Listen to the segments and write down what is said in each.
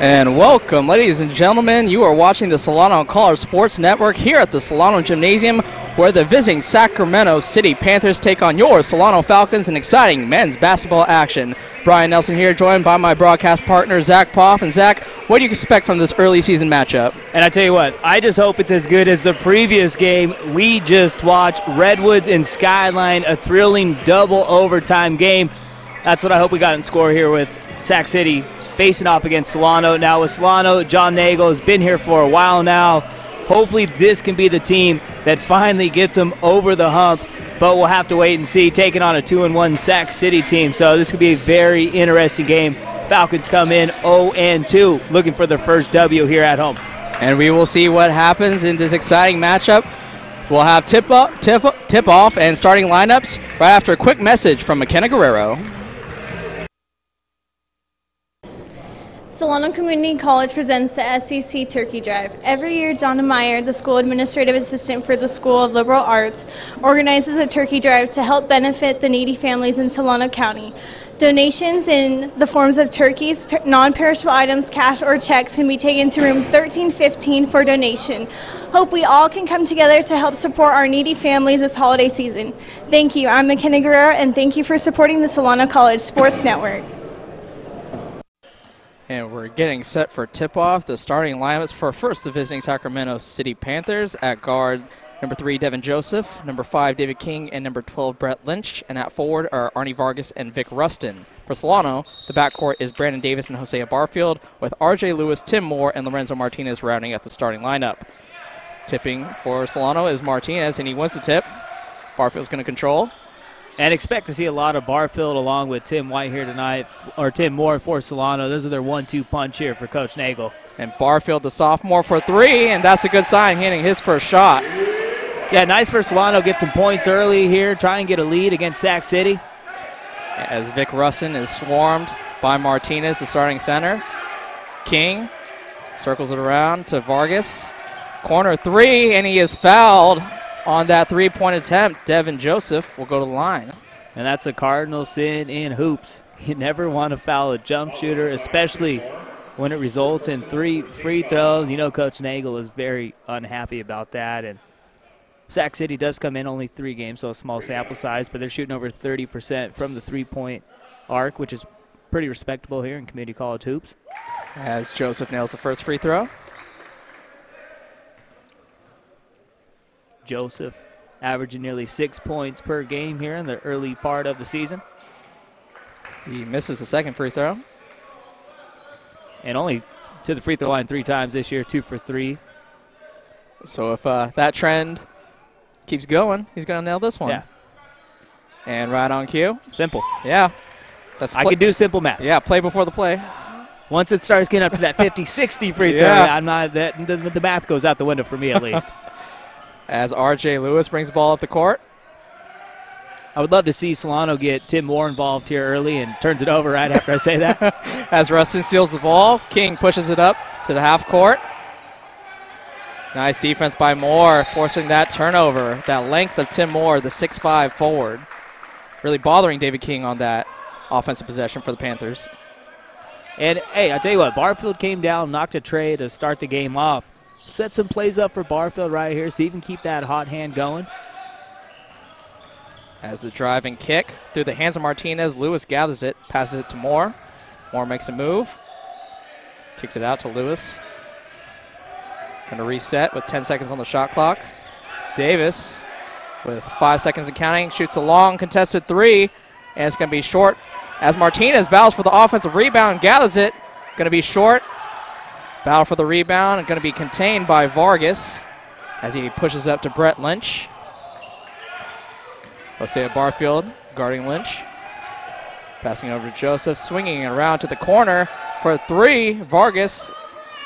And welcome, ladies and gentlemen. You are watching the Solano College Sports Network here at the Solano Gymnasium, where the visiting Sacramento City Panthers take on your Solano Falcons in exciting men's basketball action. Brian Nelson here, joined by my broadcast partner, Zach Poff. And Zach, what do you expect from this early season matchup? And I tell you what, I just hope it's as good as the previous game. We just watched Redwoods and Skyline, a thrilling double overtime game. That's what I hope we got in score here with Sac City facing off against Solano. Now with Solano, John Nagel has been here for a while now. Hopefully this can be the team that finally gets them over the hump, but we'll have to wait and see. Taking on a 2-1 Sac City team, so this could be a very interesting game. Falcons come in 0-2, looking for their first W here at home. And we will see what happens in this exciting matchup. We'll have tip, up, tip, tip off and starting lineups right after a quick message from McKenna Guerrero. Solano Community College presents the SEC Turkey Drive. Every year, Donna Meyer, the school administrative assistant for the School of Liberal Arts, organizes a turkey drive to help benefit the needy families in Solano County. Donations in the forms of turkeys, non perishable items, cash, or checks can be taken to room 1315 for donation. Hope we all can come together to help support our needy families this holiday season. Thank you. I'm McKenna Guerrero, and thank you for supporting the Solano College Sports Network. And we're getting set for tip-off. The starting lineups for first the visiting Sacramento City Panthers at guard number three Devin Joseph, number five David King, and number 12 Brett Lynch. And at forward are Arnie Vargas and Vic Rustin. For Solano, the backcourt is Brandon Davis and Hosea Barfield, with R.J. Lewis, Tim Moore, and Lorenzo Martinez rounding out the starting lineup. Tipping for Solano is Martinez, and he wins the tip. Barfield's going to control. And expect to see a lot of Barfield along with Tim White here tonight, or Tim Moore for Solano. Those are their one-two punch here for Coach Nagel. And Barfield, the sophomore, for three, and that's a good sign, hitting his first shot. Yeah, nice for Solano. Get some points early here. Try and get a lead against Sac City. As Vic Rustin is swarmed by Martinez, the starting center. King circles it around to Vargas. Corner three, and he is fouled on that three point attempt, Devin Joseph will go to the line. And that's a cardinal sin in hoops. You never want to foul a jump shooter, especially when it results in three free throws. You know, Coach Nagel is very unhappy about that. And Sac City does come in only three games, so a small sample size, but they're shooting over 30% from the three point arc, which is pretty respectable here in community college hoops. As Joseph nails the first free throw. Joseph averaging nearly six points per game here in the early part of the season. He misses the second free throw. And only to the free throw line three times this year, two for three. So if uh, that trend keeps going, he's going to nail this one. Yeah. And right on cue. Simple. Yeah. That's I could do simple math. Yeah, play before the play. Once it starts getting up to that 50 60 free throw, yeah. I'm not that the, the math goes out the window for me at least. as R.J. Lewis brings the ball up the court. I would love to see Solano get Tim Moore involved here early and turns it over right after I say that. as Rustin steals the ball, King pushes it up to the half court. Nice defense by Moore, forcing that turnover. That length of Tim Moore, the 6'5 forward. Really bothering David King on that offensive possession for the Panthers. And hey, I tell you what, Barfield came down, knocked a tray to start the game off set some plays up for Barfield right here, so you can keep that hot hand going. As the driving kick through the hands of Martinez, Lewis gathers it, passes it to Moore. Moore makes a move, kicks it out to Lewis. Going to reset with 10 seconds on the shot clock. Davis, with five seconds and counting, shoots a long contested three, and it's going to be short as Martinez battles for the offensive rebound, gathers it. Going to be short, Battle for the rebound, going to be contained by Vargas as he pushes up to Brett Lynch. Hosea Barfield guarding Lynch. Passing over to Joseph, swinging around to the corner for three. Vargas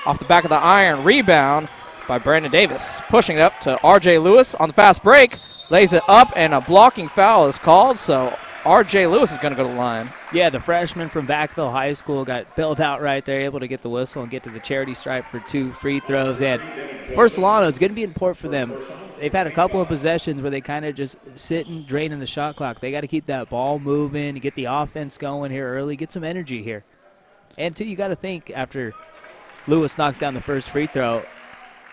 off the back of the iron. Rebound by Brandon Davis. Pushing it up to R.J. Lewis on the fast break. Lays it up, and a blocking foul is called, so R.J. Lewis is going to go to the line. Yeah, the freshman from Vacaville High School got built out right there, able to get the whistle and get to the charity stripe for two free throws. And for Solano, it's going to be important for them. They've had a couple of possessions where they kind of just sit and drain in the shot clock. They got to keep that ball moving, get the offense going here early, get some energy here. And two, you got to think after Lewis knocks down the first free throw.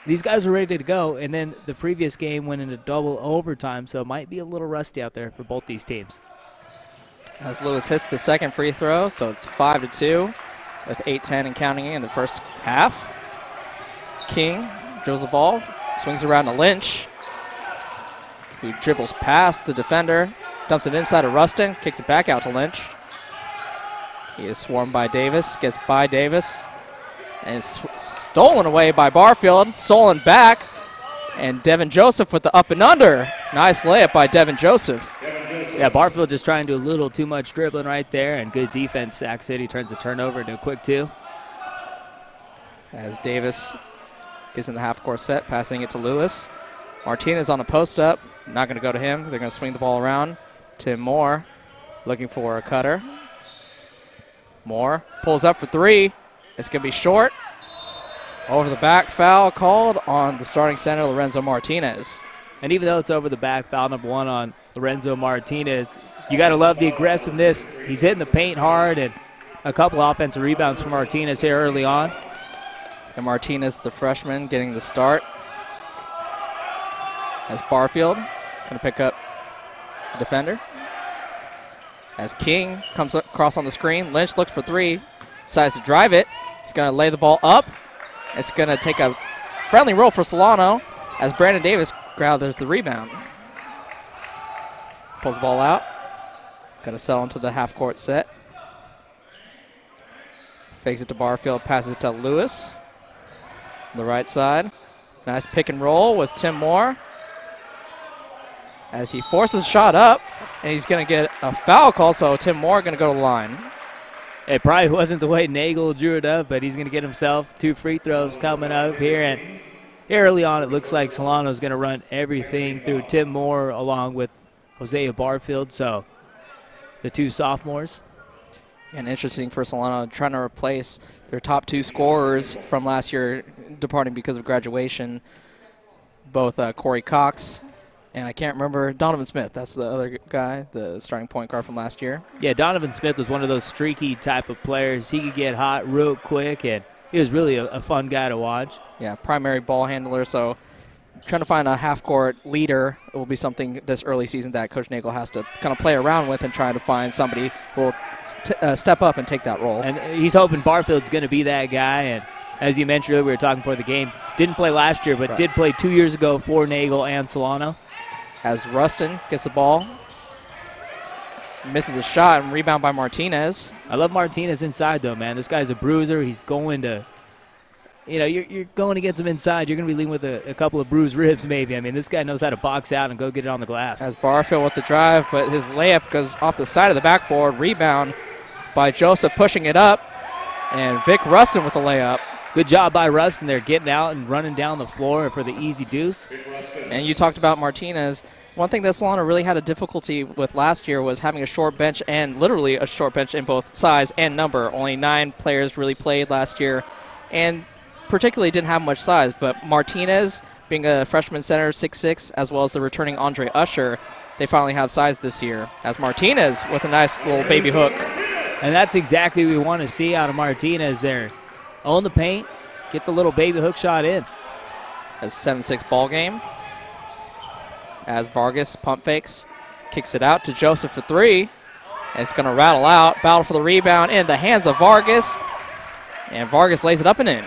These guys are ready to go, and then the previous game went into double overtime, so it might be a little rusty out there for both these teams. As Lewis hits the second free throw, so it's 5 to 2 with 8-10 and counting in the first half. King drills the ball, swings around to Lynch, who dribbles past the defender, dumps it inside of Rustin, kicks it back out to Lynch. He is swarmed by Davis, gets by Davis, and is stolen away by Barfield. Stolen back, and Devin Joseph with the up and under. Nice layup by Devin Joseph. Yeah, Barfield just trying to do a little too much dribbling right there, and good defense. Sac City turns the turnover into a quick two. As Davis gets in the half court set, passing it to Lewis. Martinez on a post up. Not going to go to him. They're going to swing the ball around. Tim Moore looking for a cutter. Moore pulls up for three. It's going to be short. Over the back foul called on the starting center, Lorenzo Martinez. And even though it's over the back, foul number one on Lorenzo Martinez, you got to love the aggressiveness. He's hitting the paint hard, and a couple offensive rebounds from Martinez here early on. And Martinez, the freshman, getting the start. As Barfield going to pick up the defender. As King comes across on the screen, Lynch looks for three, decides to drive it. He's going to lay the ball up. It's going to take a friendly roll for Solano as Brandon Davis gathers the rebound. Pulls the ball out. Got to sell into the half court set. Fakes it to Barfield, passes it to Lewis. The right side. Nice pick and roll with Tim Moore. As he forces a shot up, and he's going to get a foul call, so Tim Moore going to go to the line. It probably wasn't the way Nagel drew it up, but he's going to get himself two free throws coming up here. And early on, it looks like Solano's going to run everything through Tim Moore along with Hosea Barfield. So the two sophomores. And interesting for Solano, trying to replace their top two scorers from last year departing because of graduation. Both uh, Corey Cox and I can't remember Donovan Smith. That's the other guy, the starting point guard from last year. Yeah, Donovan Smith was one of those streaky type of players. He could get hot real quick, and he was really a, a fun guy to watch. Yeah, primary ball handler. So trying to find a half court leader will be something this early season that Coach Nagel has to kind of play around with and try to find somebody who will t- uh, step up and take that role. And he's hoping Barfield's going to be that guy. And as you mentioned earlier, we were talking before the game, didn't play last year, but right. did play two years ago for Nagel and Solano as Rustin gets the ball. Misses a shot and rebound by Martinez. I love Martinez inside though, man. This guy's a bruiser. He's going to, you know, you're, you're going to get some inside. You're going to be leaving with a, a, couple of bruised ribs maybe. I mean, this guy knows how to box out and go get it on the glass. As Barfield with the drive, but his layup goes off the side of the backboard. Rebound by Joseph pushing it up. And Vic Rustin with the layup. Good job by Rustin there, getting out and running down the floor for the easy deuce. And you talked about Martinez. One thing that Solano really had a difficulty with last year was having a short bench and literally a short bench in both size and number. Only nine players really played last year, and particularly didn't have much size. But Martinez, being a freshman center, six six, as well as the returning Andre Usher, they finally have size this year. As Martinez with a nice little baby hook. And that's exactly what we want to see out of Martinez there own the paint, get the little baby hook shot in. A 7-6 ball game. As Vargas pump fakes, kicks it out to Joseph for three. It's going to rattle out. Battle for the rebound in the hands of Vargas. And Vargas lays it up and in.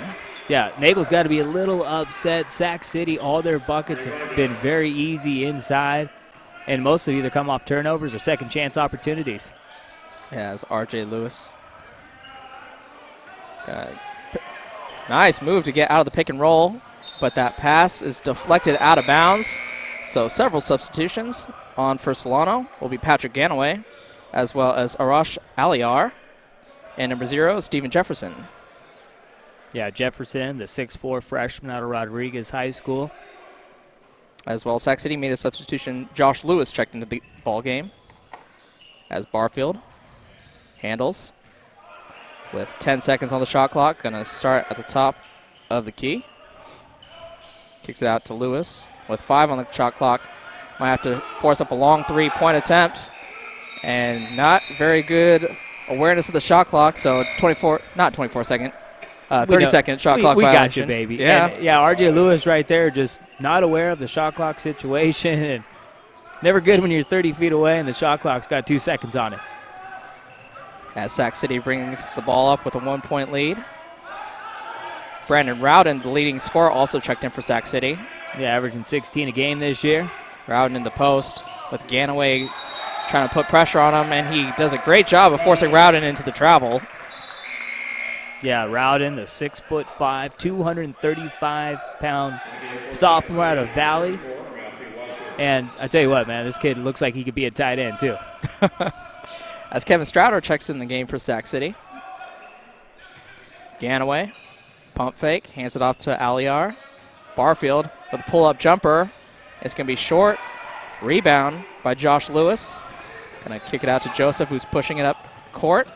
Yeah, Nagel's got to be a little upset. Sac City, all their buckets have been very easy inside, and most have either come off turnovers or second chance opportunities. Yeah, as RJ Lewis. Got Nice move to get out of the pick and roll, but that pass is deflected out of bounds. So several substitutions on for Solano will be Patrick Ganaway, as well as Arash Aliar, and number zero, Stephen Jefferson. Yeah, Jefferson, the 6'4 freshman out of Rodriguez High School. As well, Sac City made a substitution. Josh Lewis checked into the ball game as Barfield handles with 10 seconds on the shot clock. Going to start at the top of the key. Kicks it out to Lewis with five on the shot clock. Might have to force up a long three point attempt. And not very good awareness of the shot clock. So 24, not 24 second, Uh, We 30 know- shot we, clock We got you, baby. Yeah. And, yeah. RJ Lewis right there, just not aware of the shot clock situation, and never good when you're 30 feet away and the shot clock's got two seconds on it. As Sac City brings the ball up with a one point lead. Brandon Rowden, the leading scorer, also checked in for Sac City. Yeah, averaging 16 a game this year. Rowden in the post with Ganaway trying to put pressure on him, and he does a great job of forcing Rowden into the travel. Yeah, Rowden, the six foot five, 235 pound sophomore out of Valley. And I tell you what, man, this kid looks like he could be a tight end too. As Kevin Strouder checks in the game for Sac City. Ganaway, pump fake, hands it off to Aliar. Barfield with a pull up jumper. It's going to be short. Rebound by Josh Lewis. Going to kick it out to Joseph, who's pushing it up court.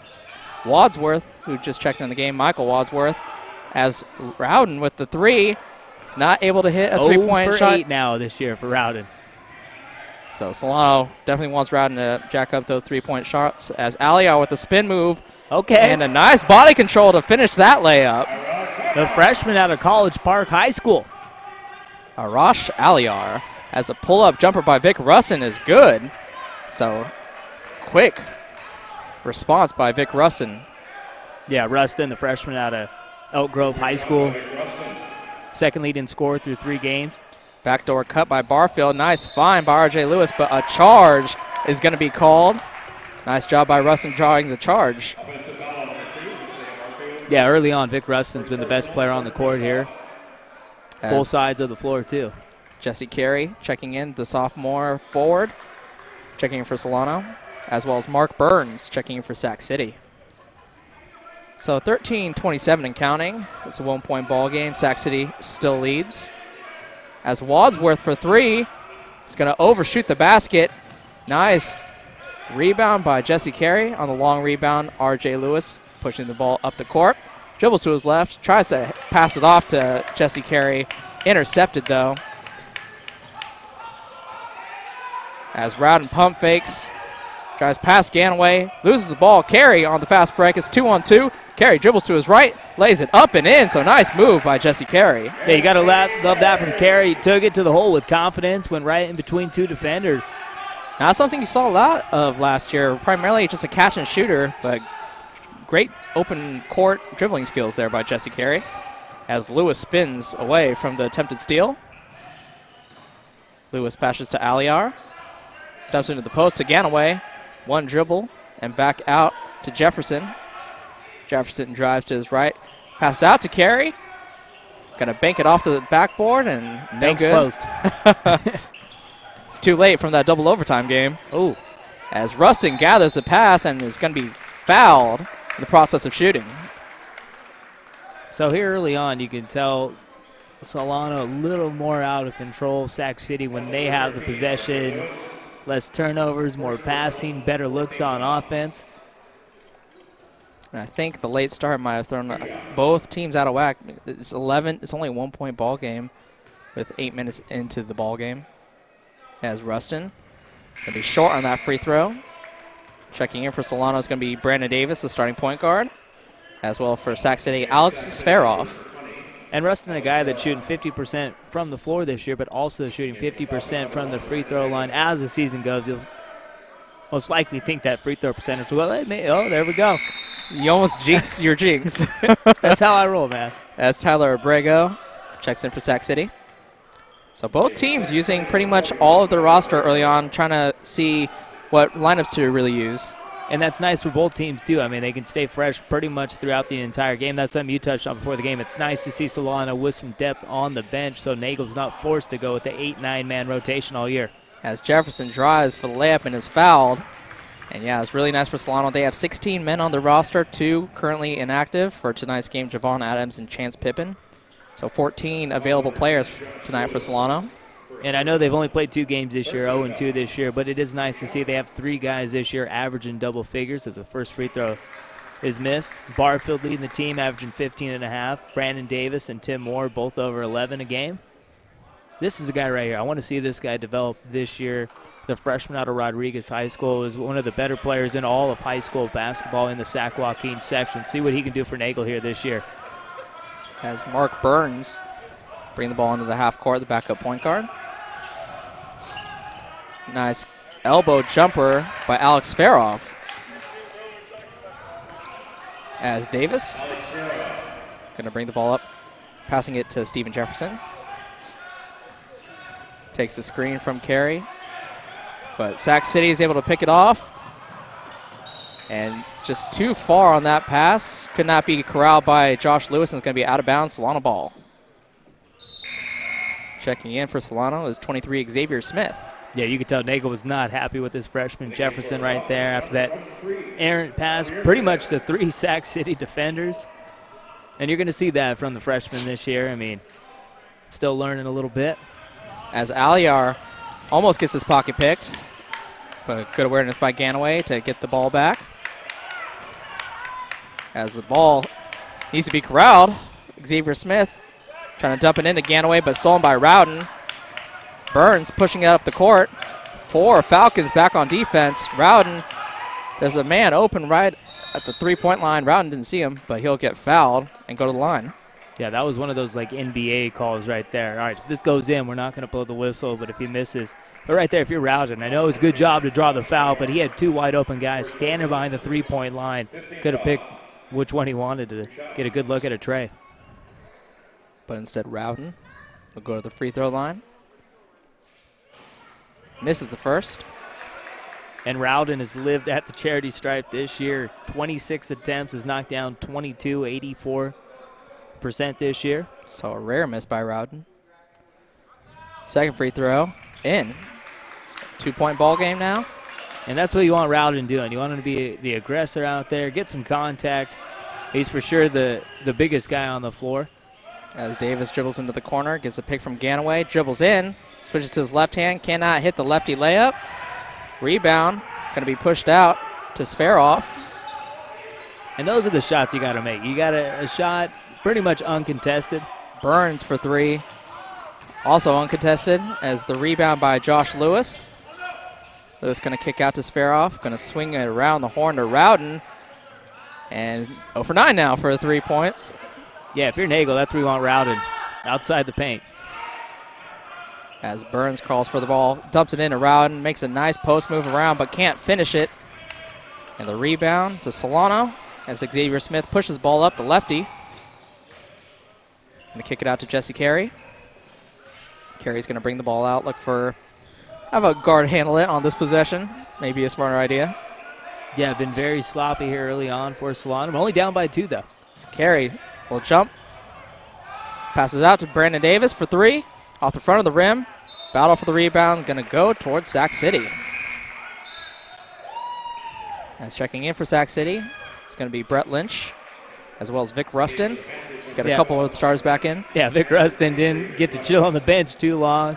Wadsworth, who just checked in the game, Michael Wadsworth, as Rowden with the three, not able to hit a three point Oh shot. eight now this year for Rowden. So Solano definitely wants Rowden to jack up those three point shots as Aliar with the spin move Okay. and a nice body control to finish that layup. the freshman out of College Park High School. Arash Aliar as a pull up jumper by Vic Rustin is good. So quick response by Vic Rustin. Yeah, Rustin, the freshman out of Elk Grove High School. Second leading scorer through three games. Backdoor cut by Barfield. Nice find by RJ Lewis, but a charge is going to be called. Nice job by Rustin drawing the charge. Yeah, early on, Vic Rustin's been the best player on the court here. As Both sides of the floor, too. Jesse Carey checking in, the sophomore forward, checking in for Solano, as well as Mark Burns checking in for Sac City. So 13 27 and counting. It's a one point ball game. Sac City still leads. As Wadsworth for three He's going to overshoot the basket. Nice rebound by Jesse Carey on the long rebound. RJ Lewis pushing the ball up the court. Dribbles to his left, tries to pass it off to Jesse Carey. Intercepted though. As Rowden pump fakes, drives pass Ganaway, loses the ball. Carey on the fast break. It's two on two. Carey dribbles to his right, lays it up and in. So nice move by Jesse Carey. Yeah, you got to love that from Carey. Took it to the hole with confidence, went right in between two defenders. Not something you saw a lot of last year, primarily just a catch and shooter, but great open court dribbling skills there by Jesse Carey as Lewis spins away from the attempted steal. Lewis passes to Aliar, dumps into the post to Ganaway, one dribble, and back out to Jefferson. Jefferson drives to his right, passes out to Carey. Gonna bank it off the backboard and no Bank's good. closed. It's too late from that double overtime game. Oh, as Rustin gathers the pass and is going to be fouled in the process of shooting. so here early on, you can tell Solano a little more out of control. Sac City when they have the possession, less turnovers, more passing, better looks on offense. And I think the late start might have thrown both teams out of whack. It's 11. It's only a one point ball game with eight minutes into the ball game. As Rustin going to be short on that free throw. Checking in for Solano is going to be Brandon Davis, the starting point guard, as well for Sac City, Alex Sferoff. And Rustin, a guy that's shooting 50% from the floor this year, but also shooting 50% from the free throw line as the season goes. You'll most likely think that free throw percentage. Well, may, oh, there we go. You almost jinxed your jinx. That's how I roll, man. as Tyler Abrego checks in for Sac City. So both teams using pretty much all of their roster early on, trying to see what lineups to really use. And that's nice for both teams, too. I mean, they can stay fresh pretty much throughout the entire game. That's something you touched on before the game. It's nice to see Solano with some depth on the bench so Nagel's not forced to go with the 8 9 man rotation all year. As Jefferson drives for the layup and is fouled. And yeah, it's really nice for Solano. They have 16 men on the roster, two currently inactive for tonight's game Javon Adams and Chance Pippin. So 14 available players tonight for Solano. And I know they've only played two games this year, 0 2 this year, but it is nice to see they have three guys this year averaging double figures as the first free throw is missed. Barfield leading the team, averaging 15 and a half. Brandon Davis and Tim Moore both over 11 a game. This is a guy right here. I want to see this guy develop this year. The freshman out of Rodriguez High School is one of the better players in all of high school basketball in the Sac Joaquin section. See what he can do for Nagel here this year. as Mark Burns bring the ball into the half court, the backup point guard. Nice elbow jumper by Alex Sferoff. As Davis going to bring the ball up, passing it to Steven Jefferson. Takes the screen from Carey, but Sac City is able to pick it off. And just too far on that pass. Could not be corralled by Josh Lewis and it's going to be out of bounds. Solano ball. Checking in for Solano is 23 Xavier Smith. Yeah, you could tell Nagel was not happy with this freshman Jefferson right there after that errant pass, pretty much the three Sac City defenders. And you're going to see that from the freshman this year. I mean, still learning a little bit. As Aliar almost gets his pocket picked, but good awareness by Ganaway to get the ball back as the ball needs to be corralled. Xavier Smith trying to dump it into Ganaway, but stolen by Rowden. Burns pushing it up the court. Four Falcons back on defense. Rowden, there's a man open right at the three-point line. Rowden didn't see him, but he'll get fouled and go to the line. Yeah, that was one of those like NBA calls right there. All right, if this goes in, we're not going to blow the whistle, but if he misses, but right there, if you're Rowden, I know it was a good job to draw the foul, but he had two wide open guys standing behind the three-point line. Could have picked which one he wanted to get a good look at a tray. But instead, Rowden will go to the free throw line. Misses the first. And Rowden has lived at the charity stripe this year. 26 attempts, has knocked down 22, 84% this year. So a rare miss by Rowden. Second free throw, in. Two point ball game now. And that's what you want Rowden doing. You want him to be the aggressor out there, get some contact. He's for sure the, the biggest guy on the floor. As Davis dribbles into the corner, gets a pick from Ganaway, dribbles in, switches to his left hand, cannot hit the lefty layup. Rebound, going to be pushed out to Sferoff. And those are the shots you got to make. You got a, a shot pretty much uncontested. Burns for three, also uncontested, as the rebound by Josh Lewis. Lewis going to kick out to Sferoff, going to swing it around the horn to Rowden. And 0 for 9 now for three points. Yeah, if you're Nagel, that's where you want Rowden, outside the paint. As Burns crawls for the ball, dumps it into Rowden, makes a nice post move around, but can't finish it. And the rebound to Solano as Xavier Smith pushes the ball up the lefty. Going to kick it out to Jesse Carey. Carey's going to bring the ball out, look for have a guard handle it on this possession. Maybe a smarter idea. Yeah, been very sloppy here early on for Solano. I'm only down by two, though. It's Carey will jump. Passes out to Brandon Davis for three. Off the front of the rim. Battle for the rebound. Going to go towards Sac City. As checking in for Sac City, it's going to be Brett Lynch as well as Vic Rustin. Got a Yeah. couple of stars back in. Yeah, Vic Rustin didn't get to chill on the bench too long.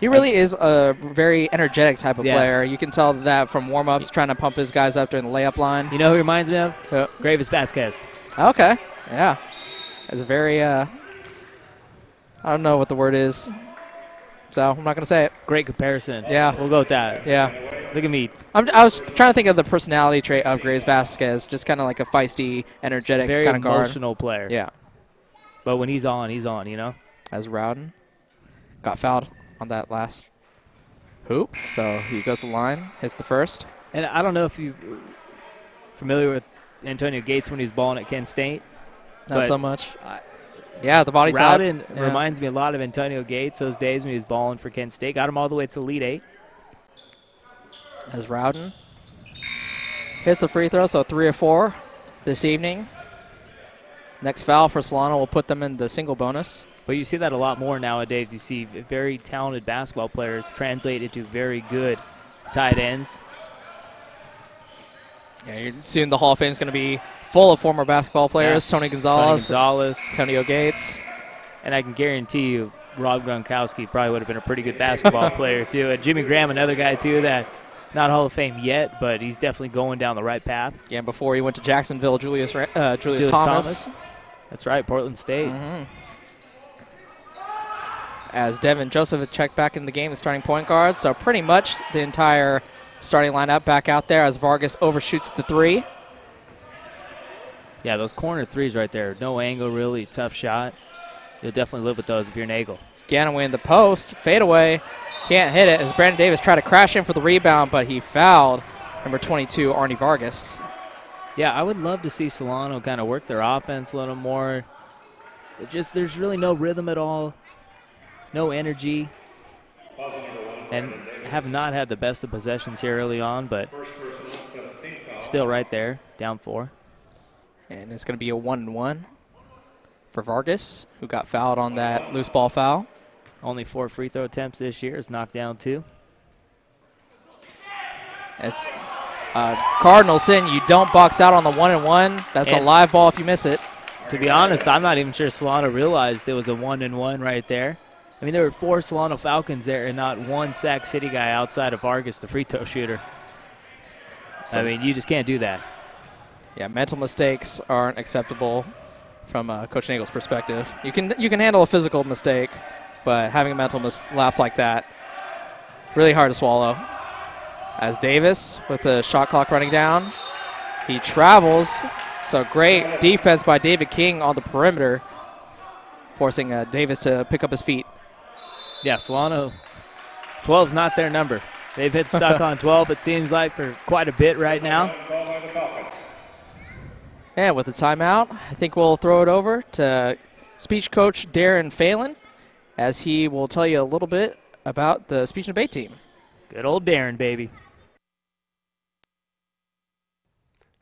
He really is a very energetic type of Yeah. player. You can tell that from warm ups, trying to pump his guys up during the layup line. You know who he reminds me of? Uh, Greivis Vasquez. Okay. Yeah. It's a very, uh, I don't know what the word is. So I'm not going to say it. Great comparison. Yeah. We'll go with that. Yeah. Look at me. I'm, I was trying to think of the personality trait of Greivis Vasquez, just kind of like a feisty, energetic kind of guard. Very emotional player. Yeah. But when he's on, he's on, you know? As Rowden got fouled on that last hoop. So he goes to the line, hits the first. And I don't know if you're uh, familiar with Antonio Gates when he's balling at Kent State. Not so much. I- Yeah, the body. Rowden Yeah. reminds me a lot of Antonio Gates those days when he was balling for Kent State. Got him all the way to lead Eight. as Rowden hits the free throw, so three or four this evening. Next foul for Solano will put them in the single bonus. But you see that a lot more nowadays. You see very talented basketball players translate into very good tight ends. Yeah, you're, soon the Hall of Fame is going to be full of former basketball players: Tony Tony Gonzalez, Gonzalez. Antonio Gates. And I can guarantee you, Rob Gronkowski probably would have been a pretty good basketball player, too. And Jimmy Graham, another guy, too, that not Hall of Fame yet, but he's definitely going down the right path. Yeah, before he went to Jacksonville, Julius uh, Julius, Julius Thomas. Thomas. That's right, Portland State. Mhm. As Devin Joseph had checked back in the game, the starting point guard. So pretty much the entire starting lineup back out there as Vargas overshoots the three. Yeah, those corner threes right there. No angle, really tough shot. You'll definitely live with those if you're an Nagel. Ganaway in the post, fadeaway, can't hit it as Brandon Davis tried to crash in for the rebound, but he fouled number 22, Arnie Vargas. Yeah, I would love to see Solano kind of work their offense a little more. It just there's really no rhythm at all, no energy, and have not had the best of possessions here early on, but still right there, down four. And it's going to be a one and one for Vargas, who got fouled on that loose ball foul. Only four free throw attempts this year. Is knocked down two. It's uh, Cardinal sin. You don't box out on the one and one. That's And- a live ball if you miss it. To be honest, I'm not even sure Solano realized it was a one and one right there. I mean, there were four Solano Falcons there, and not one Sac City guy outside of Vargas, the free throw shooter. I mean, you just can't do that. Yeah, mental mistakes aren't acceptable from uh, Coach Nagel's perspective. You can you can handle a physical mistake, but having a mental mis- lapse like that, really hard to swallow. As Davis with the shot clock running down, he travels. So great defense by David King on the perimeter, forcing uh, Davis to pick up his feet. Yeah, Solano, 12's not their number. They've hit stuck on 12, it seems like, for quite a bit right now. And with the timeout, I think we'll throw it over to speech coach Darren Phelan as he will tell you a little bit about the speech and debate team. Good old Darren, baby.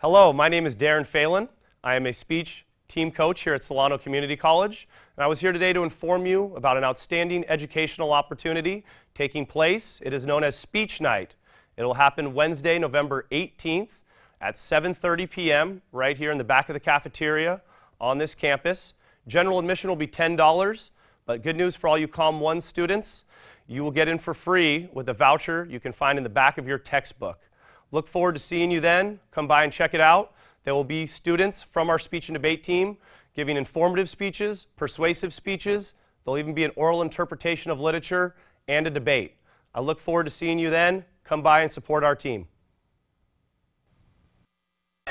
Hello, my name is Darren Phelan. I am a speech team coach here at Solano Community College, and I was here today to inform you about an outstanding educational opportunity taking place. It is known as Speech Night. It will happen Wednesday, November 18th at 7:30 p.m. right here in the back of the cafeteria on this campus. General admission will be $10, but good news for all you Com 1 students, you will get in for free with a voucher you can find in the back of your textbook. Look forward to seeing you then. Come by and check it out. There will be students from our speech and debate team giving informative speeches, persuasive speeches. There'll even be an oral interpretation of literature and a debate. I look forward to seeing you then. Come by and support our team.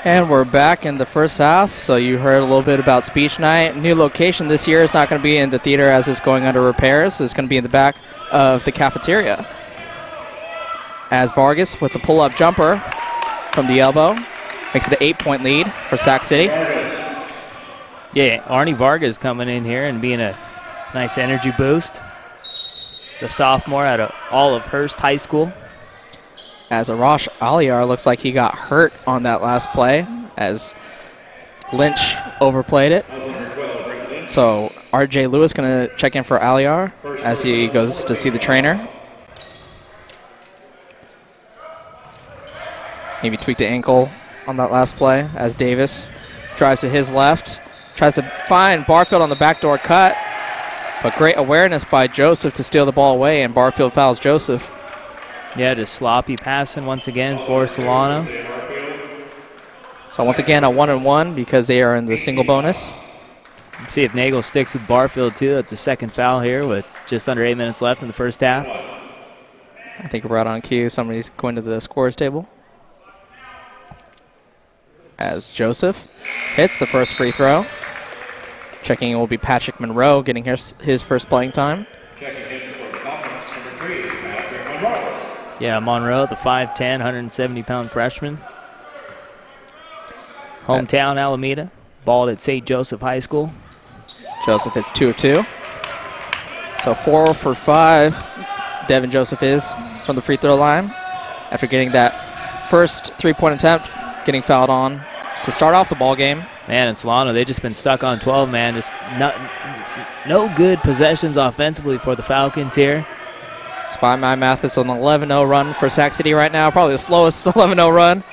And we're back in the first half. So you heard a little bit about speech night. New location this year is not going to be in the theater as it's going under repairs. It's going to be in the back of the cafeteria. As Vargas with the pull-up jumper from the elbow makes it an eight-point lead for Sac City. Yeah, Arnie Vargas coming in here and being a nice energy boost. The sophomore out of all of Hearst High School. As Arash Aliar looks like he got hurt on that last play as Lynch overplayed it. So RJ Lewis going to check in for Aliar as he goes to see the trainer. Maybe tweaked the ankle on that last play as Davis drives to his left. Tries to find Barfield on the backdoor cut. But great awareness by Joseph to steal the ball away, and Barfield fouls Joseph. Yeah, just sloppy passing once again for Solano. So once again, a one and one because they are in the single bonus. Let's see if Nagel sticks with Barfield too. That's a second foul here with just under eight minutes left in the first half. I think we're right on cue. Somebody's going to the scores table. As Joseph hits the first free throw. Checking in will be Patrick Monroe getting his, his first playing time. Yeah, Monroe, the 5'10", 170 pound freshman. Hometown Alameda. Balled at St. Joseph High School. Joseph hits two of two. So four for five, Devin Joseph is from the free throw line after getting that first three-point attempt, getting fouled on to start off the ball game. Man, and Solano, they've just been stuck on 12, man. Just not, no good possessions offensively for the Falcons here. By my math, it's an 11-0 run for Sac City right now. Probably the slowest 11-0 run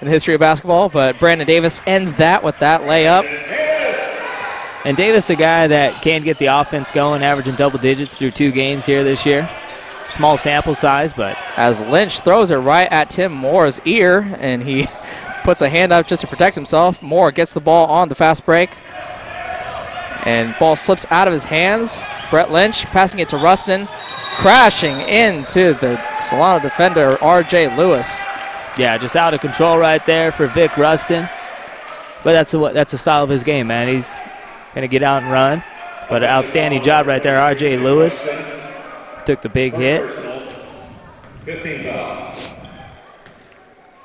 in the history of basketball. But Brandon Davis ends that with that layup. And Davis, a guy that can get the offense going, averaging double digits through two games here this year. Small sample size, but As Lynch throws it right at Tim Moore's ear, and he puts a hand up just to protect himself. Moore gets the ball on the fast break, and ball slips out of his hands. Brett Lynch passing it to Rustin, crashing into the Solano defender R.J. Lewis. yeah, just out of control right there for Vic Rustin. But that's the, that's the style of his game, man. He's going to get out and run. But an outstanding job right there. R.J. Lewis took the big hit.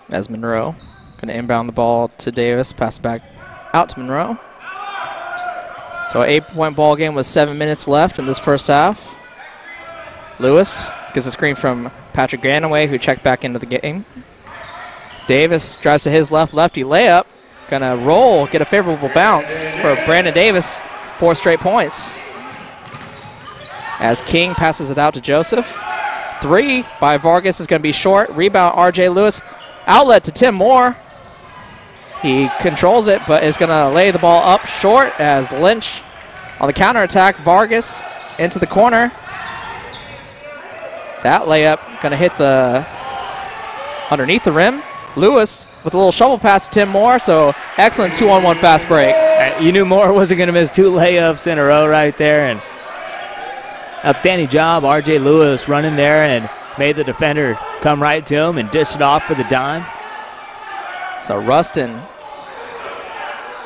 As Monroe going to inbound the ball to Davis, pass back out to Monroe. So eight-point ball game with seven minutes left in this first half. Lewis gets a screen from Patrick Ganaway, who checked back into the game. Davis drives to his left, lefty layup. Gonna roll, get a favorable bounce for Brandon Davis. Four straight points. As King passes it out to Joseph. Three by Vargas is gonna be short. Rebound RJ Lewis. Outlet to Tim Moore. He controls it, but is gonna lay the ball up short as Lynch on the counterattack. Vargas into the corner. That layup gonna hit the underneath the rim. Lewis with a little shovel pass to Tim Moore. So excellent two on one fast break. Uh, You knew Moore wasn't going to miss two layups in a row right there. And outstanding job. R.J. Lewis running there and made the defender come right to him and dish it off for the dime. So Rustin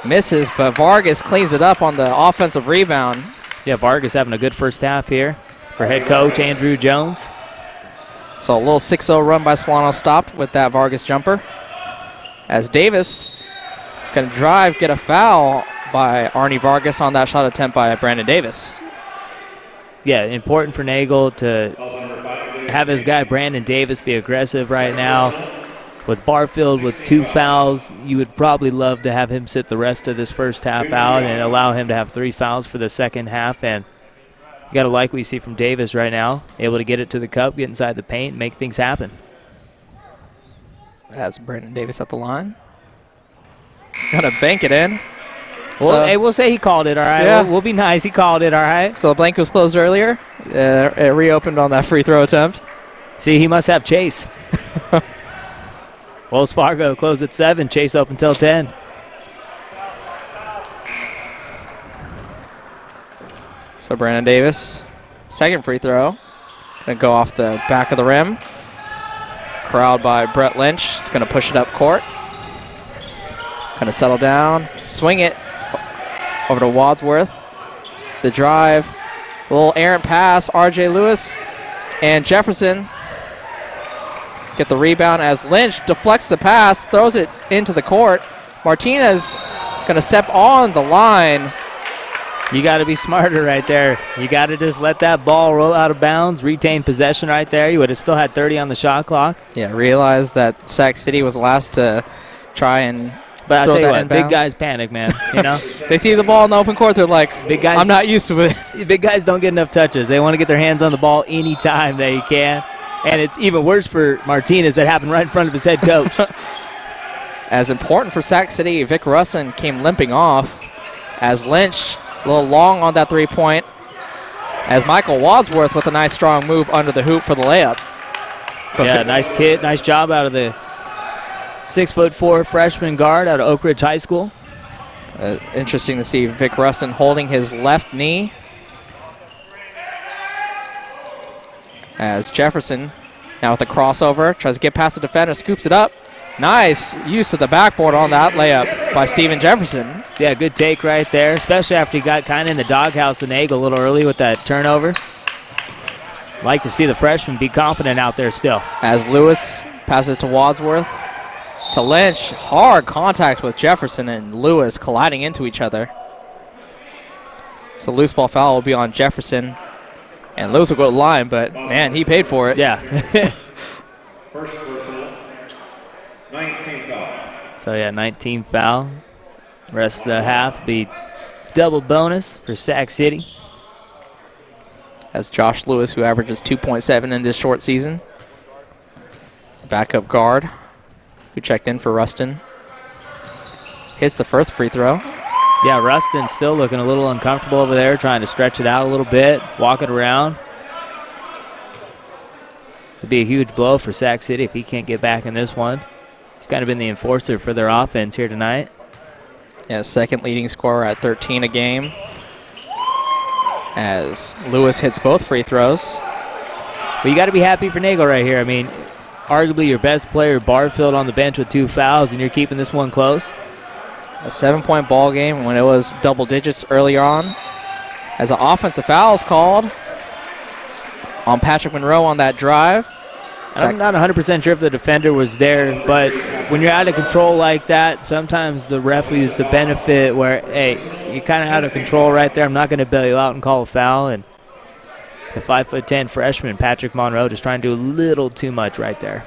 misses, but Vargas cleans it up on the offensive rebound. Yeah, Vargas having a good first half here for head coach Andrew Jones. So a little 6-0 run by Solano stopped with that Vargas jumper. As Davis going to drive, get a foul by Arnie Vargas on that shot attempt by Brandon Davis. Yeah, important for Nagel to have his guy Brandon Davis be aggressive right now. With Barfield with two fouls, you would probably love to have him sit the rest of this first half out and allow him to have three fouls for the second half. And you got to like what you see from Davis right now, able to get it to the cup, get inside the paint, make things happen. As Brandon Davis at the line. Gonna bank it in. Well, So- hey, we'll say he called it, all right? Yeah. We'll, we'll be nice. He called it, all right? So the blank was closed earlier. Uh, it reopened on that free throw attempt. See, he must have Chase. Wells Fargo closed at 7, Chase up until 10. So Brandon Davis, second free throw. Gonna go off the back of the rim. Corralled by Brett Lynch. He's gonna push it up court. Gonna settle down, swing it over to Wadsworth. The drive, little errant pass. R.J. Lewis and Jefferson get the rebound as Lynch deflects the pass, throws it into the court. Martinez gonna step on the line. You got to be smarter right there. You got to just let that ball roll out of bounds, retain possession right there. You would have still had 30 on the shot clock. Yeah, realized that Sac City was last to try and. But I'll tell you what, big guys panic, man. You know, They see the ball in the open court, they're like, Big guys- I'm not used to it. big guys don't get enough touches. They want to get their hands on the ball anytime they can. And it's even worse for Martinez that happened right in front of his head coach. As important for Sac City, Vic Rustin came limping off as Lynch, a little long on that three point. As Michael Wadsworth with a nice strong move under the hoop for the layup. Yeah, nice kid, nice job out of the six foot four freshman guard out of Oak Ridge High School. Uh, interesting to see Vic Rustin holding his left knee. As Jefferson, now with a crossover, tries to get past the defender, scoops it up. Nice use of the backboard on that layup by Steven Jefferson. Yeah, good take right there, especially after he got kind of in the doghouse and egg a little early with that turnover. Like to see the freshman be confident out there still. As Lewis passes to Wadsworth. To Lynch, hard contact with Jefferson and Lewis colliding into each other. So loose ball foul will be on Jefferson. And Lewis will go to the line, but man, he paid for it. Yeah. First personal, 19 fouls. so yeah, 19 foul. Rest of the half be double bonus for Sac City. as Josh Lewis, who averages 2.7 in this short season. Backup guard, who checked in for Rustin. Hits the first free throw. Yeah, Rustin still looking a little uncomfortable over there, trying to stretch it out a little bit, walking around. It'd be a huge blow for Sac City if he can't get back in this one. He's kind of been the enforcer for their offense here tonight. Yeah, second leading scorer at 13 a game. As Lewis hits both free throws. But you got to be happy for Nagel right here. I mean, arguably your best player, Barfield, on the bench with two fouls, and you're keeping this one close. A seven point ball game when it was double digits earlier on. As an offensive foul is called on Patrick Monroe on that drive. I'm not 100% sure if the defender was there, but when you're out of control like that, sometimes the ref uses the benefit where, hey, you're kind of out of control right there. I'm not going to bail you out and call a foul. And the 5'10 freshman, Patrick Monroe, just trying to do a little too much right there.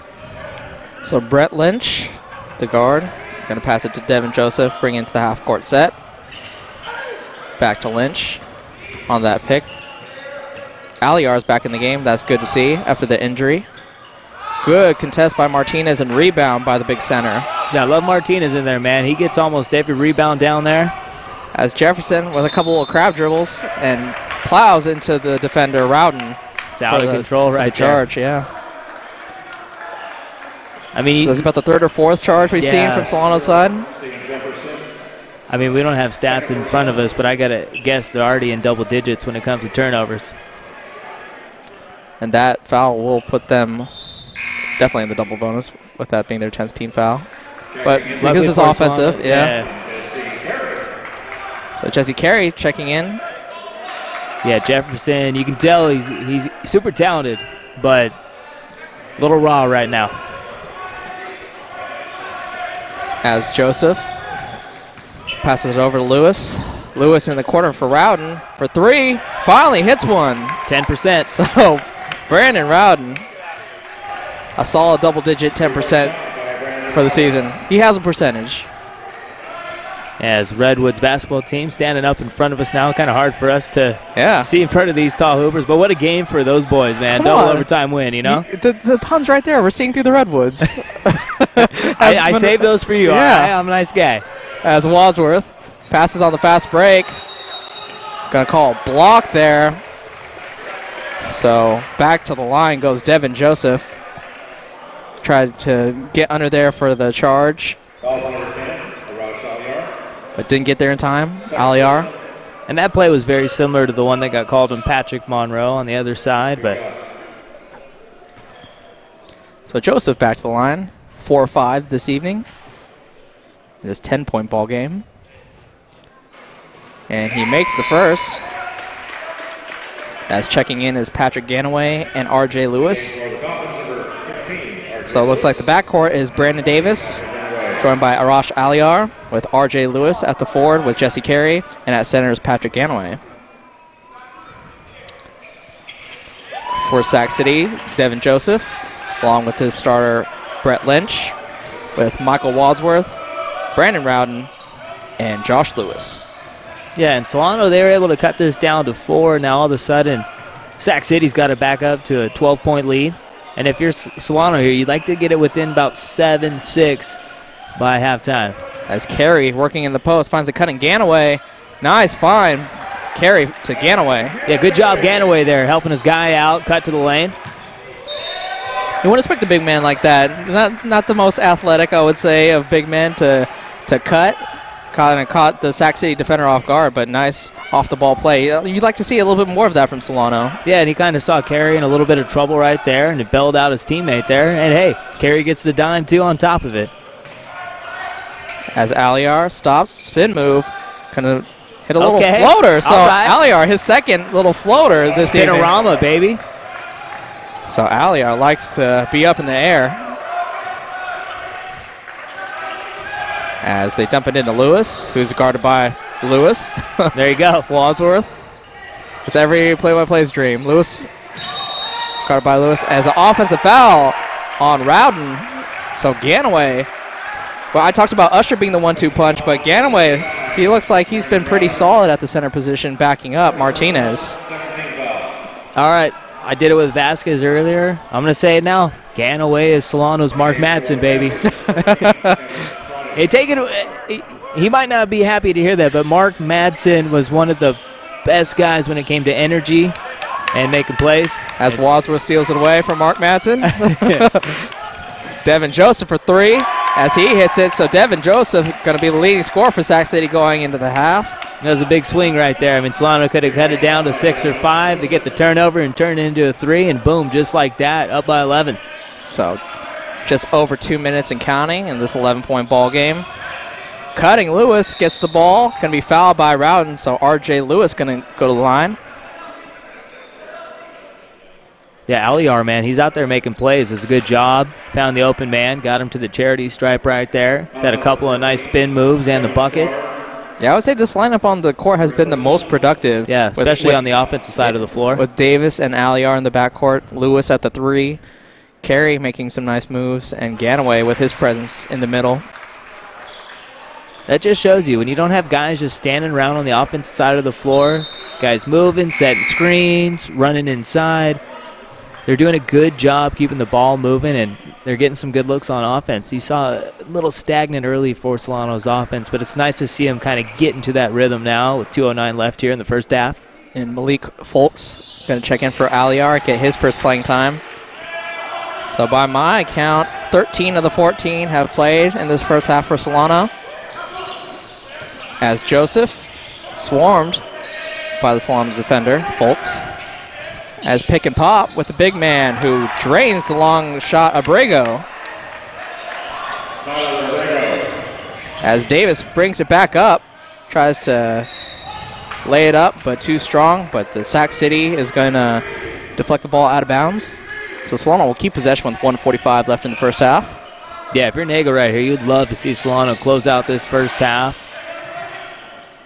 So Brett Lynch, the guard, going to pass it to Devin Joseph, bring into the half court set. Back to Lynch on that pick. Aliar's back in the game. That's good to see after the injury. Good contest by Martinez and rebound by the big center. Yeah, I love Martinez in there, man. He gets almost every rebound down there. As Jefferson with a couple of crab dribbles and plows into the defender Rowden. It's out of control for the right there. charge, yeah. I mean, That's about the third or fourth charge we've seen from Solano's side. I mean, we don't have stats in front of us, but I gotta guess they're already in double digits when it comes to turnovers. And that foul will put them definitely in the double bonus with that being their 10th team foul. But because it's for offensive, Solano- yeah. So Jesse Carey checking in. Yeah, Jefferson, you can tell he's he's super talented, but a little raw right now. As Joseph passes it over to Lewis. Lewis in the corner for Rowden for three. Finally hits one. 10%. So Brandon Rowden, a solid double digit 10% for the season. He has a percentage. As Redwood's basketball team standing up in front of us now, kind of hard for us to Yeah. see in front of these tall hoopers, but what a game for those boys, man. Come Double on. overtime win, you know? The, the pun's right there. We're seeing through the redwoods. I, I saved those for you, Yeah. right? I'm a nice guy. as Wadsworth passes on the fast break. Gonna call a block there. So back to the line goes Devin Joseph. Tried to get under there for the charge, Foul on number 10, Arash Aliar. But didn't get there in time. Aliar. And that play was very similar to the one that got called on Patrick Monroe on the other side, but So Joseph back to the line. Four or five this evening. In this 10 point ball game. And he makes the first. As checking in is Patrick Ganaway and RJ Lewis. So it looks like the backcourt is Brandon Davis, joined by Arash Aliar, with RJ Lewis at the forward with Jesse Carey, and at center is Patrick Ganaway. For Sac City, Devin Joseph, along with his starter Brett Lynch, with Michael Wadsworth, Brandon Rowden, and Josh Lewis. yeah, and Solano, they were able to cut this down to four. Now all of a sudden, Sac City's got it back up to a 12 point lead. And if you're Solano here, you'd like to get it within about 7 6 by halftime. As Carey, working in the post, finds a cutting Ganaway. Nice find. Carey to Ganaway. Yeah, good job, Ganaway there, helping his guy out, cut to the lane. You wouldn't expect a big man like that. Not not the most athletic, I would say, of big men to to cut. Caught and caught the Sac City defender off guard, but nice off the ball play. Uh, You'd like to see a little bit more of that from Solano. Yeah, and he kind of saw Carey in a little bit of trouble right there, and it bailed out his teammate there. And hey, Carey gets the dime too on top of it. As Aliar stops, spin move, kind of hit a little Okay. floater. So right. Aliar, his second little floater this evening. Spinorama, baby. So Aliar likes to be up in the air. As they dump it into Lewis, who's guarded by Lewis. There you go. Wadsworth. It's every play-by-play's dream. Lewis, guarded by Lewis, as an offensive foul on Rowden. So Ganaway. Well, I talked about Usher being the one-two punch, but Ganaway, he looks like he's been pretty solid at the center position, backing up Martinez. All right, I did it with Vasquez earlier. I'm gonna say it now. Ganaway is Solano's Mark Madsen, baby. hey, take it. He, he might not be happy to hear that, but Mark Madsen was one of the best guys when it came to energy and making plays. As Wadsworth steals it away from Mark Madsen. Devin Joseph for three as he hits it. So Devin Joseph going to be the leading scorer for Sac City going into the half. That was a big swing right there. I mean, Solano could have cut it down to six or five to get the turnover and turn it into a three, and boom, just like that, up by 11. So just over two minutes and counting in this 11 point ball game. cutting Lewis gets the ball. Going to be fouled by Rowden, so RJ Lewis going to go to the line. Yeah, Aliar, man, he's out there making plays. It's a good job. Found the open man, got him to the charity stripe right there. He's had a couple of nice spin moves and the bucket. Yeah, I would say this lineup on the court has been the most productive. Yeah, especially with- on the offensive side of the floor. with Davis and Aliar in the backcourt, Lewis at the three, Carey making some nice moves, and Ganaway with his presence in the middle. That just shows you when you don't have guys just standing around on the offensive side of the floor, guys moving, setting screens, running inside. They're doing a good job keeping the ball moving, and they're getting some good looks on offense. You saw a little stagnant early for Solano's offense, but it's nice to see them kind of get into that rhythm now with 2.09 left here in the first half. And Malik Foltz going to check in for Aliar, get his first playing time. So by my count, 13 of the 14 have played in this first half for Solano. As Joseph swarmed by the Solano defender, Foltz. As pick and pop with the big man who drains the long shot, Abrego. As Davis brings it back up, tries to lay it up, but too strong. But the Sac City is going to deflect the ball out of bounds. So Solano will keep possession with 145 left in the first half. Yeah, if you're Nagel right here, you'd love to see Solano close out this first half.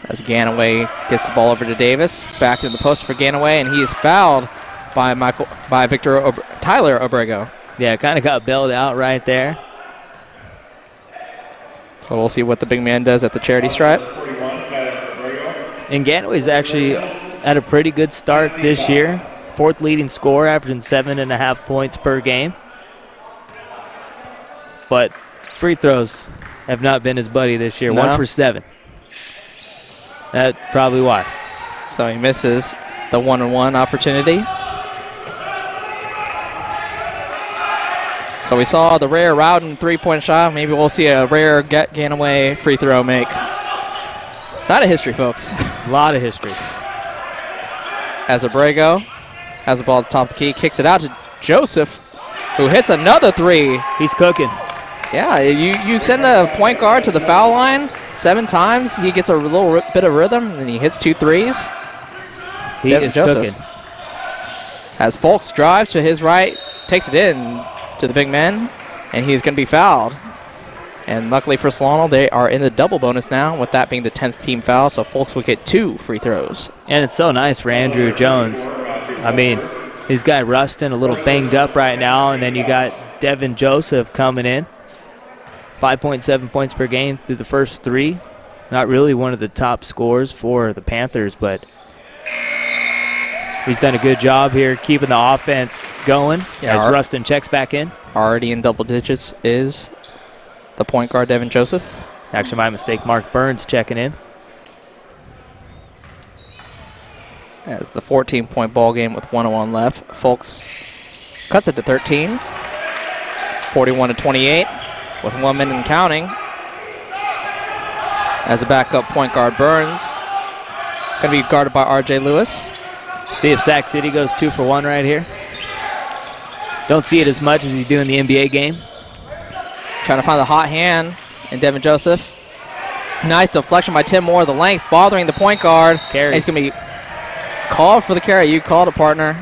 As Ganaway gets the ball over to Davis, back in the post for Ganaway, and he is fouled by Michael by Victor Ob- Tyler Abrego. Yeah, kind of got bailed out right there. So we'll see what the big man does at the charity stripe. And Ganaway's actually had a pretty good start this year. Fourth leading scorer, averaging seven and a half points per game. But free throws have not been his buddy this year. No. One for seven. That's probably why. So he misses the one-on-one opportunity. So we saw the rare Rowden three-point shot. Maybe we'll see a rare get Ganaway free throw make. Not a history, folks. A lot of history. As Abrego has the ball at the top of the key, kicks it out to Joseph, who hits another three. He's cooking. Yeah, you, you send a point guard to the foul line seven times, he gets a little bit of rhythm, and he hits two threes. He Devin is Joseph. cooking. As Foltz drives to his right, takes it in to the big men, and he's going to be fouled. And luckily for Solano, they are in the double bonus now, with that being the 10th team foul, so Foltz will get two free throws. And it's so nice for Andrew Jones. I mean, his guy Rustin a little banged up right now, and then you got Devin Joseph coming in. 5.7 points per game through the first three. Not really one of the top scores for the Panthers, but he's done a good job here keeping the offense going Yeah, as Rustin checks back in. Already in double digits is the point guard, Devin Joseph. Actually, my mistake. Mark Burns checking in. As the 14 point ball game with 101 left. Foltz cuts it to 13. 41 to 28 with one minute and counting. As a backup point guard, Burns going to be guarded by RJ Lewis. See if Sac City goes two for one right here. Don't see it as much as he's doing the NBA game. Trying to find the hot hand in Devin Joseph. Nice deflection by Tim Moore. The length bothering the point guard. Carry. He's going to be called for the carry. You called it, partner.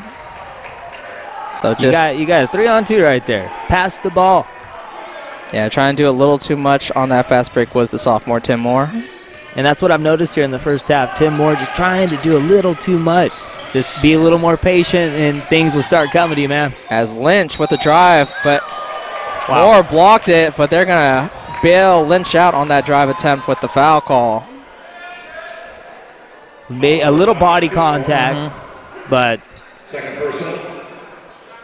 So just You got you got a three on two right there. Pass the ball. yeah, trying to do a little too much on that fast break was the sophomore Tim Moore. And that's what I've noticed here in the first half. Tim Moore just trying to do a little too much. Just be a little more patient and things will start coming to you, man. As Lynch with the drive, but Wow. Moore blocked it, but they're gonna bail Lynch out on that drive attempt with the foul call. May- A little body contact, Mm-hmm. but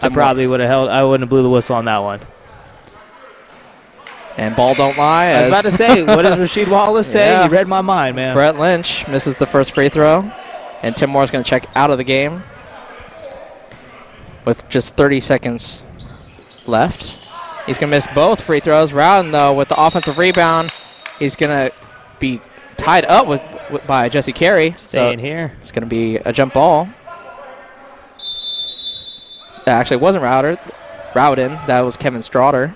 I probably would have held. I wouldn't have blew the whistle on that one. And ball don't lie. I was about to say, what does Rasheed Wallace say? Yeah. You read my mind, man. Brett Lynch misses the first free throw, and Tim Moore's going to check out of the game with just 30 seconds left. He's going to miss both free throws. Rowden, though, with the offensive rebound, he's going to be tied up with, with by Jesse Carey. Staying so here. it's going to be a jump ball. That actually wasn't Router, Rowden. That was Kevin Straughter.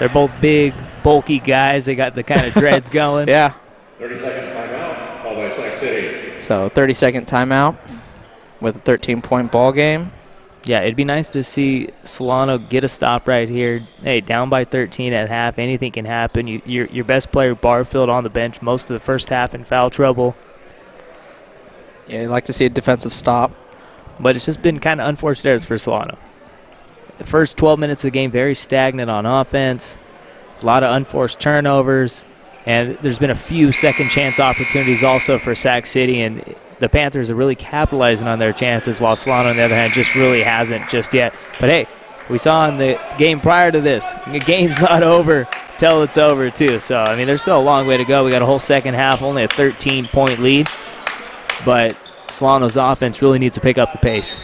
They're both big bulky guys. They got the kind of dreads going. Yeah. 30 second timeout, called by Sac City. So 30 second timeout with a 13 point ball game. Yeah, it'd be nice to see Solano get a stop right here. Hey, down by 13 at half, anything can happen. You, your, your best player, Barfield, on the bench most of the first half in foul trouble. Yeah, you'd like to see a defensive stop. But it's just been kind of unfortunate errors for Solano. The first 12 minutes of the game, very stagnant on offense. A lot of unforced turnovers. And there's been a few second chance opportunities also for Sac City. And the Panthers are really capitalizing on their chances, while Solano, on the other hand, just really hasn't just yet. But hey, we saw in the game prior to this, the game's not over till it's over, too. So, I mean, there's still a long way to go. We got a whole second half, only a 13 point lead. But Solano's offense really needs to pick up the pace.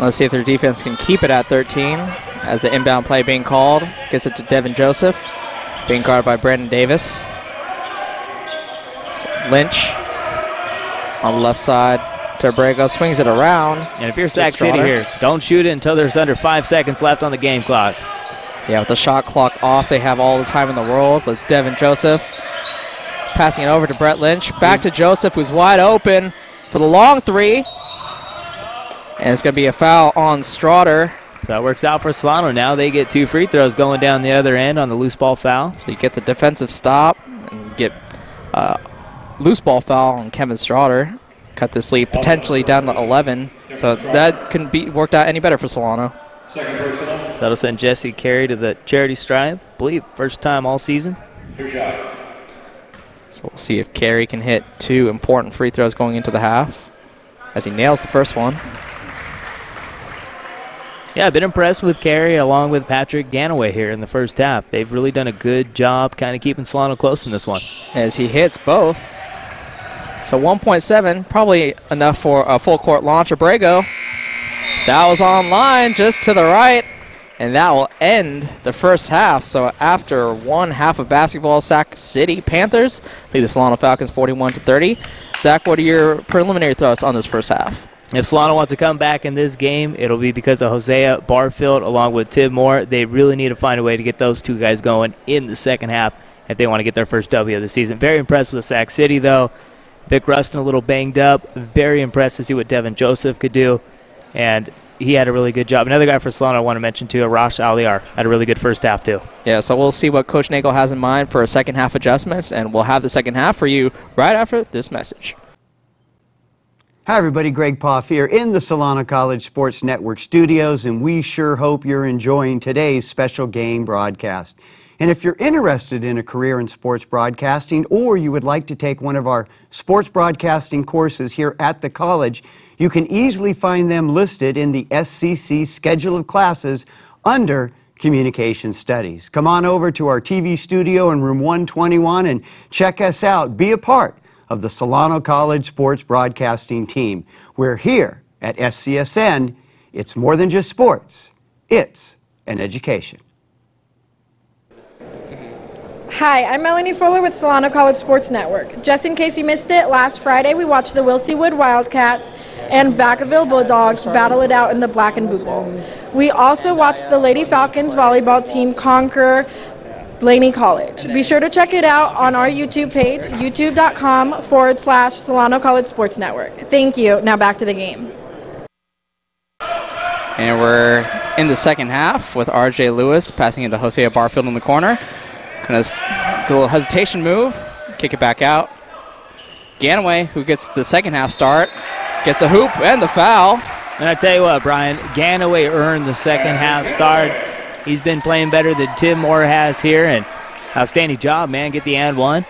Let's see if their defense can keep it at 13 as the inbound play being called. Gets it to Devin Joseph, being guarded by Brandon Davis. Lynch on the left side. Terbrego swings it around. And if you're Sac City here, don't shoot it until there's under five seconds left on the game clock. Yeah, with the shot clock off, they have all the time in the world with Devin Joseph. Passing it over to Brett Lynch. Back to Joseph, who's wide open for the long three. And it's going to be a foul on Straughter. So that works out for Solano. Now they get two free throws going down the other end on the loose ball foul. So you get the defensive stop and get uh, loose ball foul on Kevin Straughter. Cut this lead potentially down to 11. So that couldn't be worked out any better for Solano. That'll send Jesse Carey to the charity stripe. I believe first time all season. So we'll see if Carey can hit two important free throws going into the half as he nails the first one. Yeah, I've been impressed with Carey along with Patrick Ganaway here in the first half. They've really done a good job kind of keeping Solano close in this one. as he hits both. So 1.7, probably enough for a full court launch. Abrego, that was online just to the right, and that will end the first half. So after one half of basketball, Sac City Panthers lead the Solano Falcons 41 to 30. Zach, what are your preliminary thoughts on this first half? If Solano wants to come back in this game, it'll be because of Hosea Barfield along with Tim Moore. They really need to find a way to get those two guys going in the second half if they want to get their first W of the season. Very impressed with Sac City, though. Vic Rustin a little banged up. Very impressed to see what Devin Joseph could do. And he had a really good job. Another guy for Solano I want to mention, too, Arash Aliar, had a really good first half, too. Yeah, so we'll see what Coach Nagel has in mind for a second half adjustments, and we'll have the second half for you right after this message. Hi, everybody. Greg Poff here in the Solano College Sports Network studios, and we sure hope you're enjoying today's special game broadcast. And if you're interested in a career in sports broadcasting, or you would like to take one of our sports broadcasting courses here at the college, you can easily find them listed in the SCC schedule of classes under Communication Studies. Come on over to our TV studio in room 121 and check us out. Be a part of the Solano College Sports Broadcasting team. We're here at SCSN. It's more than just sports, it's an education. Hi, I'm Melanie Fuller with Solano College Sports Network. Just in case you missed it, last Friday we watched the Will C. Wood Wildcats and Vacaville Bulldogs battle it out in the Black and Blue Bowl. We also watched the Lady Falcons volleyball team conquer Laney College. Be sure to check it out on our YouTube page, youtube.com forward slash Solano College Sports Network. Thank you. Now back to the game. And we're in the second half with RJ Lewis passing into Hosea Barfield in the corner. Kind of do a little hesitation move, kick it back out. Ganaway, who gets the second half start, gets the hoop and the foul. And I tell you what, Brian, Ganaway earned the second half start. He's been playing better than Tim Moore has here, and outstanding job, man. Get the and one.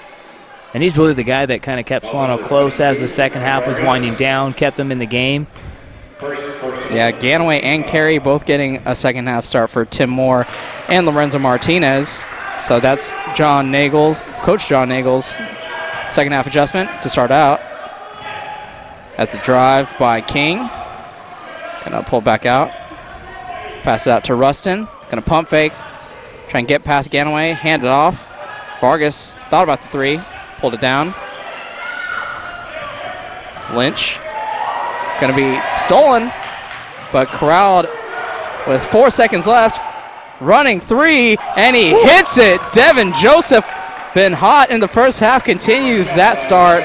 And he's really the guy that kind of kept Solano close as the second half was winding down, kept him in the game. Yeah, Ganaway and Carey both getting a second half start for Tim Moore and Lorenzo Martinez. So that's John Nagel's, Coach John Nagel's second half adjustment to start out. That's the drive by King. Gonna pull back out. Pass it out to Rustin. Gonna pump fake. Try and get past Ganaway. Hand it off. Vargas thought about the three. Pulled it down. Lynch. Gonna be stolen, but corralled with four seconds left. running three, and he hits it. Devin Joseph, been hot in the first half, continues that start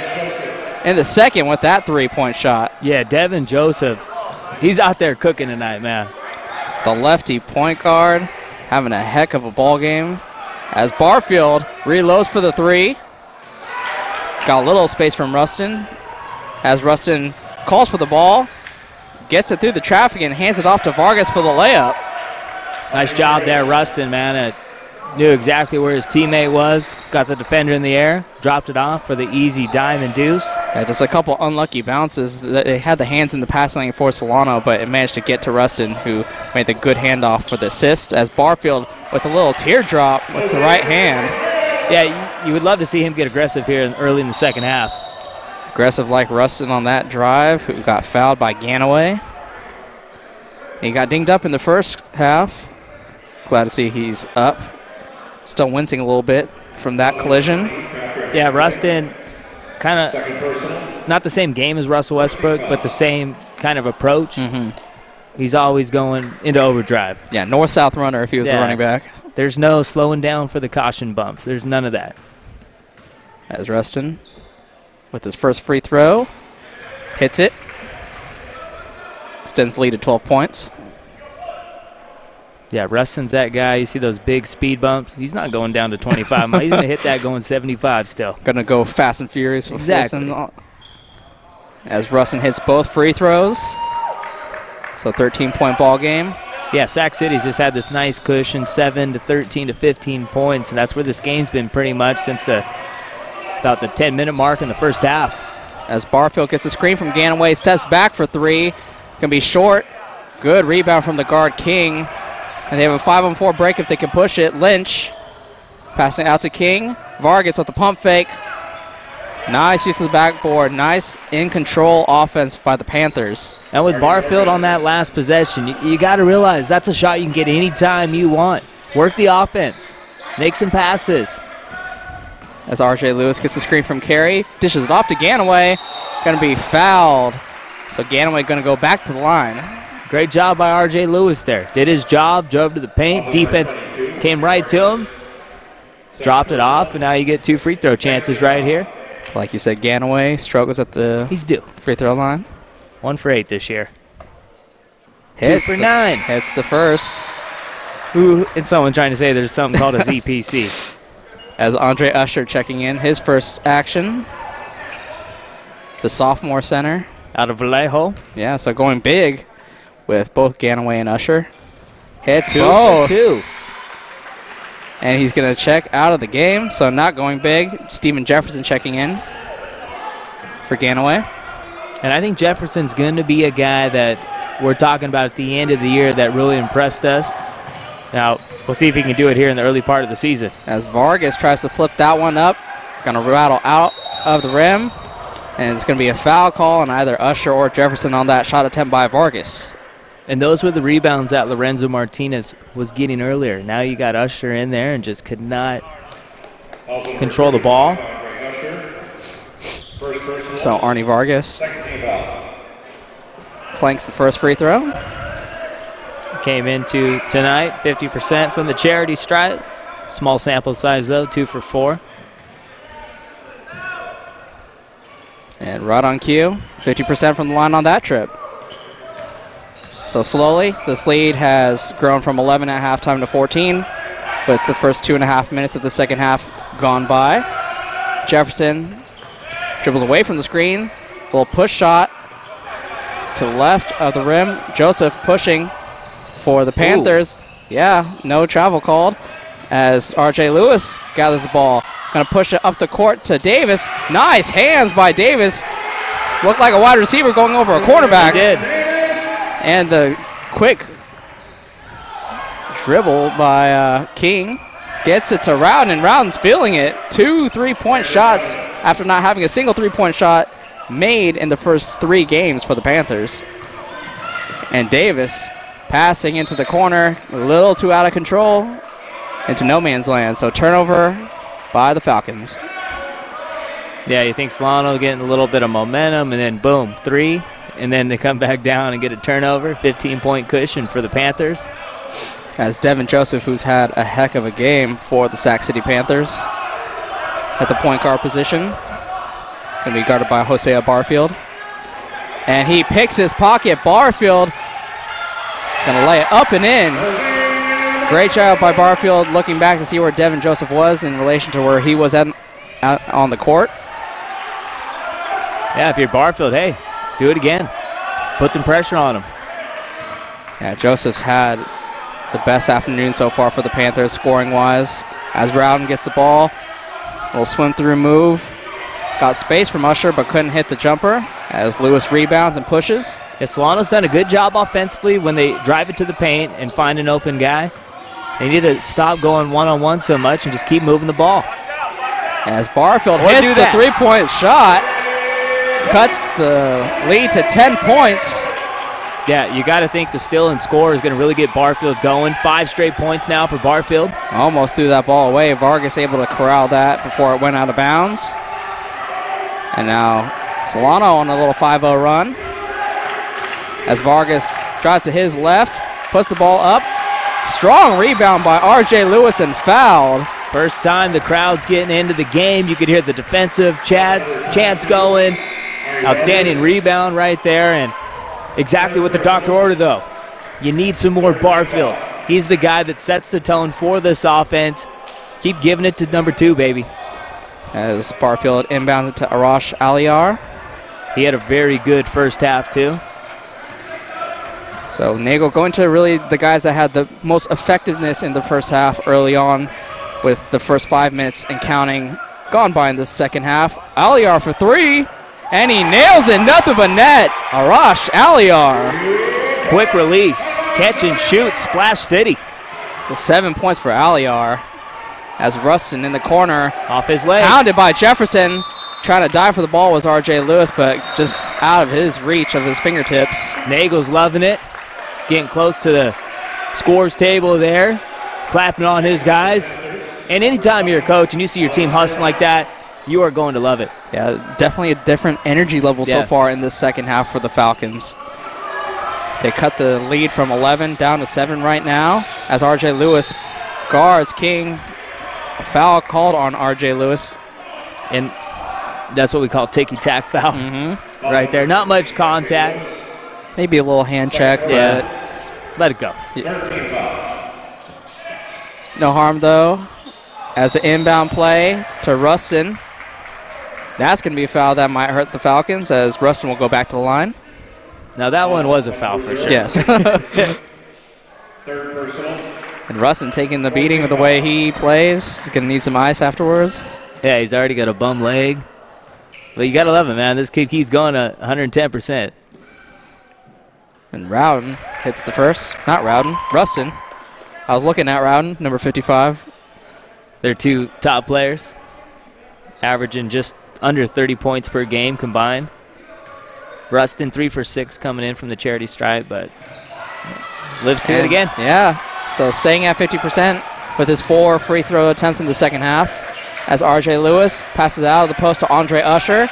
in the second with that three-point shot. Yeah, Devin Joseph, he's out there cooking tonight, man. The lefty point guard having a heck of a ball game as Barfield reloads for the three. Got a little space from Rustin as Rustin calls for the ball, gets it through the traffic and hands it off to Vargas for the layup. Nice job there, Rustin, man. It knew exactly where his teammate was, got the defender in the air, dropped it off for the easy diamond deuce. Yeah, just a couple unlucky bounces. They had the hands in the passing lane for Solano, but it managed to get to Rustin, who made the good handoff for the assist. As Barfield with a little teardrop with the right hand. Yeah, you would love to see him get aggressive here early in the second half. Aggressive like Rustin on that drive, who got fouled by Ganaway. He got dinged up in the first half. Glad to see he's up. Still wincing a little bit from that collision. Yeah, Rustin, kind of not the same game as Russell Westbrook, but the same kind of approach. Mm-hmm. He's always going into overdrive. Yeah, north-south runner if he was Yeah. a running back. There's no slowing down for the caution bumps. There's none of that. As Rustin with his first free throw. Hits it. Extends the lead to 12 points. Yeah, Rustin's that guy. You see those big speed bumps. He's not going down to 25 miles. He's going to hit that going 75 still. Gonna go fast and furious with Exactly. As Rustin hits both free throws. So 13 point ball game. Yeah, Sac City's just had this nice cushion, 7 to 13 to 15 points, and that's where this game's been pretty much since the about the 10 minute mark in the first half. As Barfield gets a screen from Ganaway, steps back for three. Gonna be short. Good rebound from the guard King. And they have a five on four break if they can push it. Lynch passing out to King. Vargas with the pump fake. Nice use of the backboard. Nice in control offense by the Panthers. And with Barfield on that last possession, you, you got to realize that's a shot you can get anytime you want. Work the offense, make some passes. As RJ Lewis gets the screen from Carey, dishes it off to Ganaway. Gonna be fouled. So Ganaway gonna go back to the line. Great job by RJ Lewis there. Did his job, drove to the paint, defense came right to him, dropped it off, and now you get two free throw chances right here. Like you said, Ganaway struggles at the He's due. free throw line. One for eight this year. Hits for the- nine. Hits the first. Ooh, and someone trying to say there's something called a ZPC. As Andre Usher checking in his first action. The sophomore center. Out of Vallejo. Yeah, so going big with both Ganaway and Usher. Hits Two both. two. And he's going to check out of the game, so not going big. Steven Jefferson checking in for Ganaway. And I think Jefferson's going to be a guy that we're talking about at the end of the year that really impressed us. Now, we'll see if he can do it here in the early part of the season. As Vargas tries to flip that one up. Going to rattle out of the rim. And it's going to be a foul call on either Usher or Jefferson on that shot attempt by Vargas. And those were the rebounds that Lorenzo Martinez was getting earlier. Now you got Usher in there and just could not control the ball. So Arnie Vargas clanks the first free throw. Came into tonight 50% from the charity stripe. Small sample size though, two for four. And right on cue, 50% from the line on that trip. So slowly, this lead has grown from 11 at halftime to 14, with the first two and a half minutes of the second half gone by. Jefferson dribbles away from the screen, little push shot to the left of the rim. Joseph pushing for the Panthers. Yeah, no travel called as RJ Lewis gathers the ball. Gonna push it up the court to Davis. Nice hands by Davis. Looked like a wide receiver going over a quarterback. He did. And the quick dribble by uh, King gets it to Rowden, and Rowden's feeling it. Two three-point shots after not having a single three-point shot made in the first three games for the Panthers. And Davis passing into the corner, a little too out of control, into no man's land. So turnover by the Falcons. Yeah, you think Solano getting a little bit of momentum, and then boom, three, and then they come back down and get a turnover. 15 point cushion for the Panthers. as Devin Joseph, who's had a heck of a game for the Sac City Panthers at the point guard position. Going to be guarded by Hosea Barfield. And he picks his pocket. Barfield going to lay it up and in. Great job by Barfield looking back to see where Devin Joseph was in relation to where he was at, at on the court. Yeah, if you're Barfield, hey, do it again. Put some pressure on him. Yeah, Joseph's had the best afternoon so far for the Panthers, scoring wise. As Rowden gets the ball, little swim through move. Got space from Usher, but couldn't hit the jumper as Lewis rebounds and pushes. Yeah, Solano's done a good job offensively when they drive it to the paint and find an open guy. They need to stop going one on one so much and just keep moving the ball. As Barfield hits the three point shot, cuts the lead to 10 points. Yeah, you got to think the still and score is going to really get Barfield going. Five straight points now for Barfield. Almost threw that ball away. Vargas able to corral that before it went out of bounds. And now Solano on a little 5 0 run. As Vargas drives to his left, puts the ball up. Strong rebound by RJ Lewis and fouled. First time the crowd's getting into the game. You could hear the defensive chants, chants going. Outstanding rebound right there, and exactly what the doctor ordered, though. You need some more Barfield. He's the guy that sets the tone for this offense. Keep giving it to number two, baby. As Barfield inbounds it to Arash Aliar. He had a very good first half, too. So Nagel going to really the guys that had the most effectiveness in the first half early on with the first five minutes and counting gone by in the second half. Aliar for three, and he nails it. Nothing but net. Arash Aliar. Quick release, catch and shoot, Splash City. So seven points for Aliar. As Rustin in the corner, Off his leg. hounded by Jefferson. Trying to dive for the ball was RJ Lewis, but just out of his reach of his fingertips. Nagel's loving it, getting close to the scores table there, clapping on his guys. And anytime you're a coach and you see your team hustling like that, you are going to love it. Yeah, definitely a different energy level so far in this second half for the Falcons. They cut the lead from 11 down to 7 right now as RJ Lewis guards King. A foul called on RJ Lewis. And that's what we call ticky tack foul Mm-hmm. right there. Not much contact. Maybe a little hand check, Yeah. Let it go. but no harm though. As an inbound play to Rustin. That's going to be a foul that might hurt the Falcons as Rustin will go back to the line. Now that one was a foul for sure. Yes. Third personal. And Rustin taking the beating with the way he plays. He's going to need some ice afterwards. Yeah, he's already got a bum leg. But you got to love it, man. This kid keeps going to 110%. And Rowden hits the first. Not Rowden, Rustin. I was looking at Rowden, number 55. They're two top players, averaging just under 30 points per game combined. Rustin, three for six coming in from the charity stripe, but lives to it again. Yeah, so staying at 50% with his four free throw attempts in the second half. As RJ Lewis passes out of the post to Andre Usher.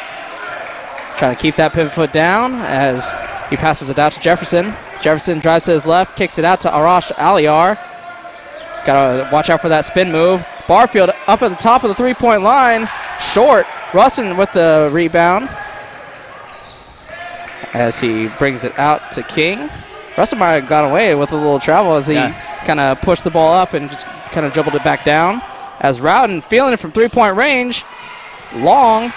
Trying to keep that pivot foot down as he passes it out to Jefferson. Jefferson drives to his left, kicks it out to Arash Aliar. Gotta watch out for that spin move. Barfield up at the top of the three point line. Short. Rustin with the rebound. As he brings it out to King. Rustin might have gone away with a little travel as he Yeah. kind of pushed the ball up and just kind of dribbled it back down. As Rowden feeling it from three point range. Long.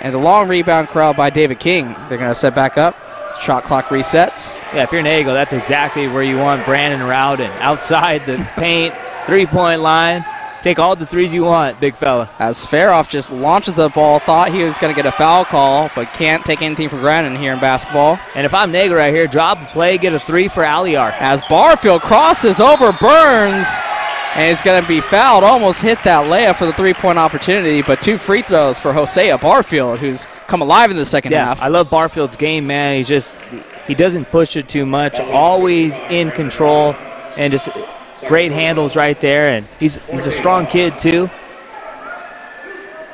And the long rebound corralled by David King. They're going to set back up. Shot clock resets. Yeah, if you're Nagel, that's exactly where you want Brandon Rowden. Outside the paint, three point line. Take all the threes you want, big fella. As Sferoff just launches the ball, thought he was going to get a foul call, but can't take anything for granted here in basketball. And if I'm Nagel right here, drop a play, get a three for Aliar. As Barfield crosses over Burns, and he's going to be fouled. Almost hit that layup for the three-point opportunity, but two free throws for Hosea Barfield, who's come alive in the second Yeah, half. I love Barfield's game, man. He's just he doesn't push it too much. Always in control, and just great handles right there. And he's he's a strong kid too.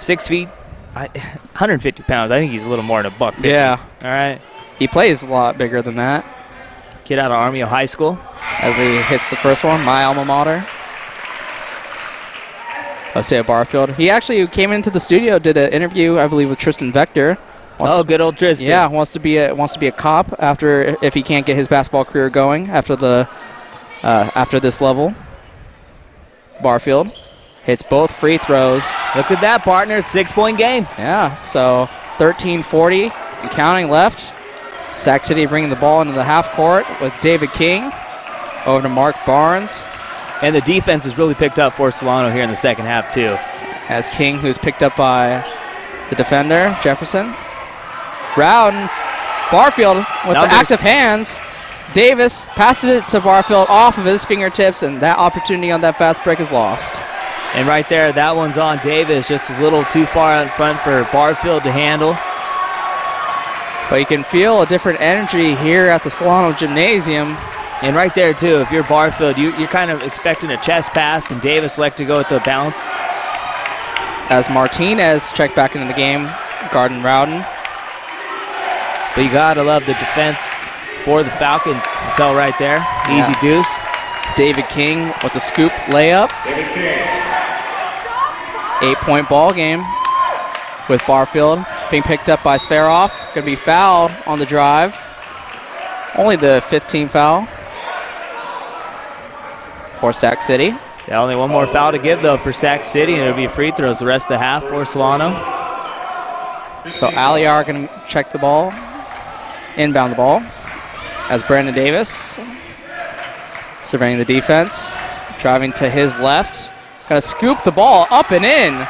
Six feet, I, 150 pounds. I think he's a little more than a buck. 50. yeah, All right. he plays a lot bigger than that. Kid out of Armijo High School. as he hits the first one, my alma mater. Hosea Barfield. He actually came into the studio, did an interview, I believe, with Tristan Vector. Wants Oh, to- good old Tristan. yeah, wants to be a wants to be a cop after if he can't get his basketball career going after the uh, after this level. Barfield hits both free throws. Look at that, partner. Six point game. Yeah, so 13-40 and counting left. Sac City bringing the ball into the half court with David King over to Mark Barnes. And the defense has really picked up for Solano here in the second half, too. as King, who's picked up by the defender, Jefferson. Brown, Barfield with Numbers. the active hands. Davis passes it to Barfield off of his fingertips, and that opportunity on that fast break is lost. And right there, that one's on Davis, just a little too far out in front for Barfield to handle. But you can feel a different energy here at the Solano Gymnasium. And right there, too, if you're Barfield, you, you're kind of expecting a chest pass, and Davis like to go with the bounce. As Martinez checked back into the game, Garden Rowden. But you got to love the defense for the Falcons. You tell right there. Easy deuce. David King with the scoop layup. Eight point ball game with Barfield being picked up by Sferoff. Going to be fouled on the drive. Only the 15 foul for Sac City. Yeah, only one more foul to give, though, for Sac City, and it'll be free throws the rest of the half for Solano. So Aliar going to check the ball, inbound the ball, as Brandon Davis surveying the defense, driving to his left, to scoop the ball up and in.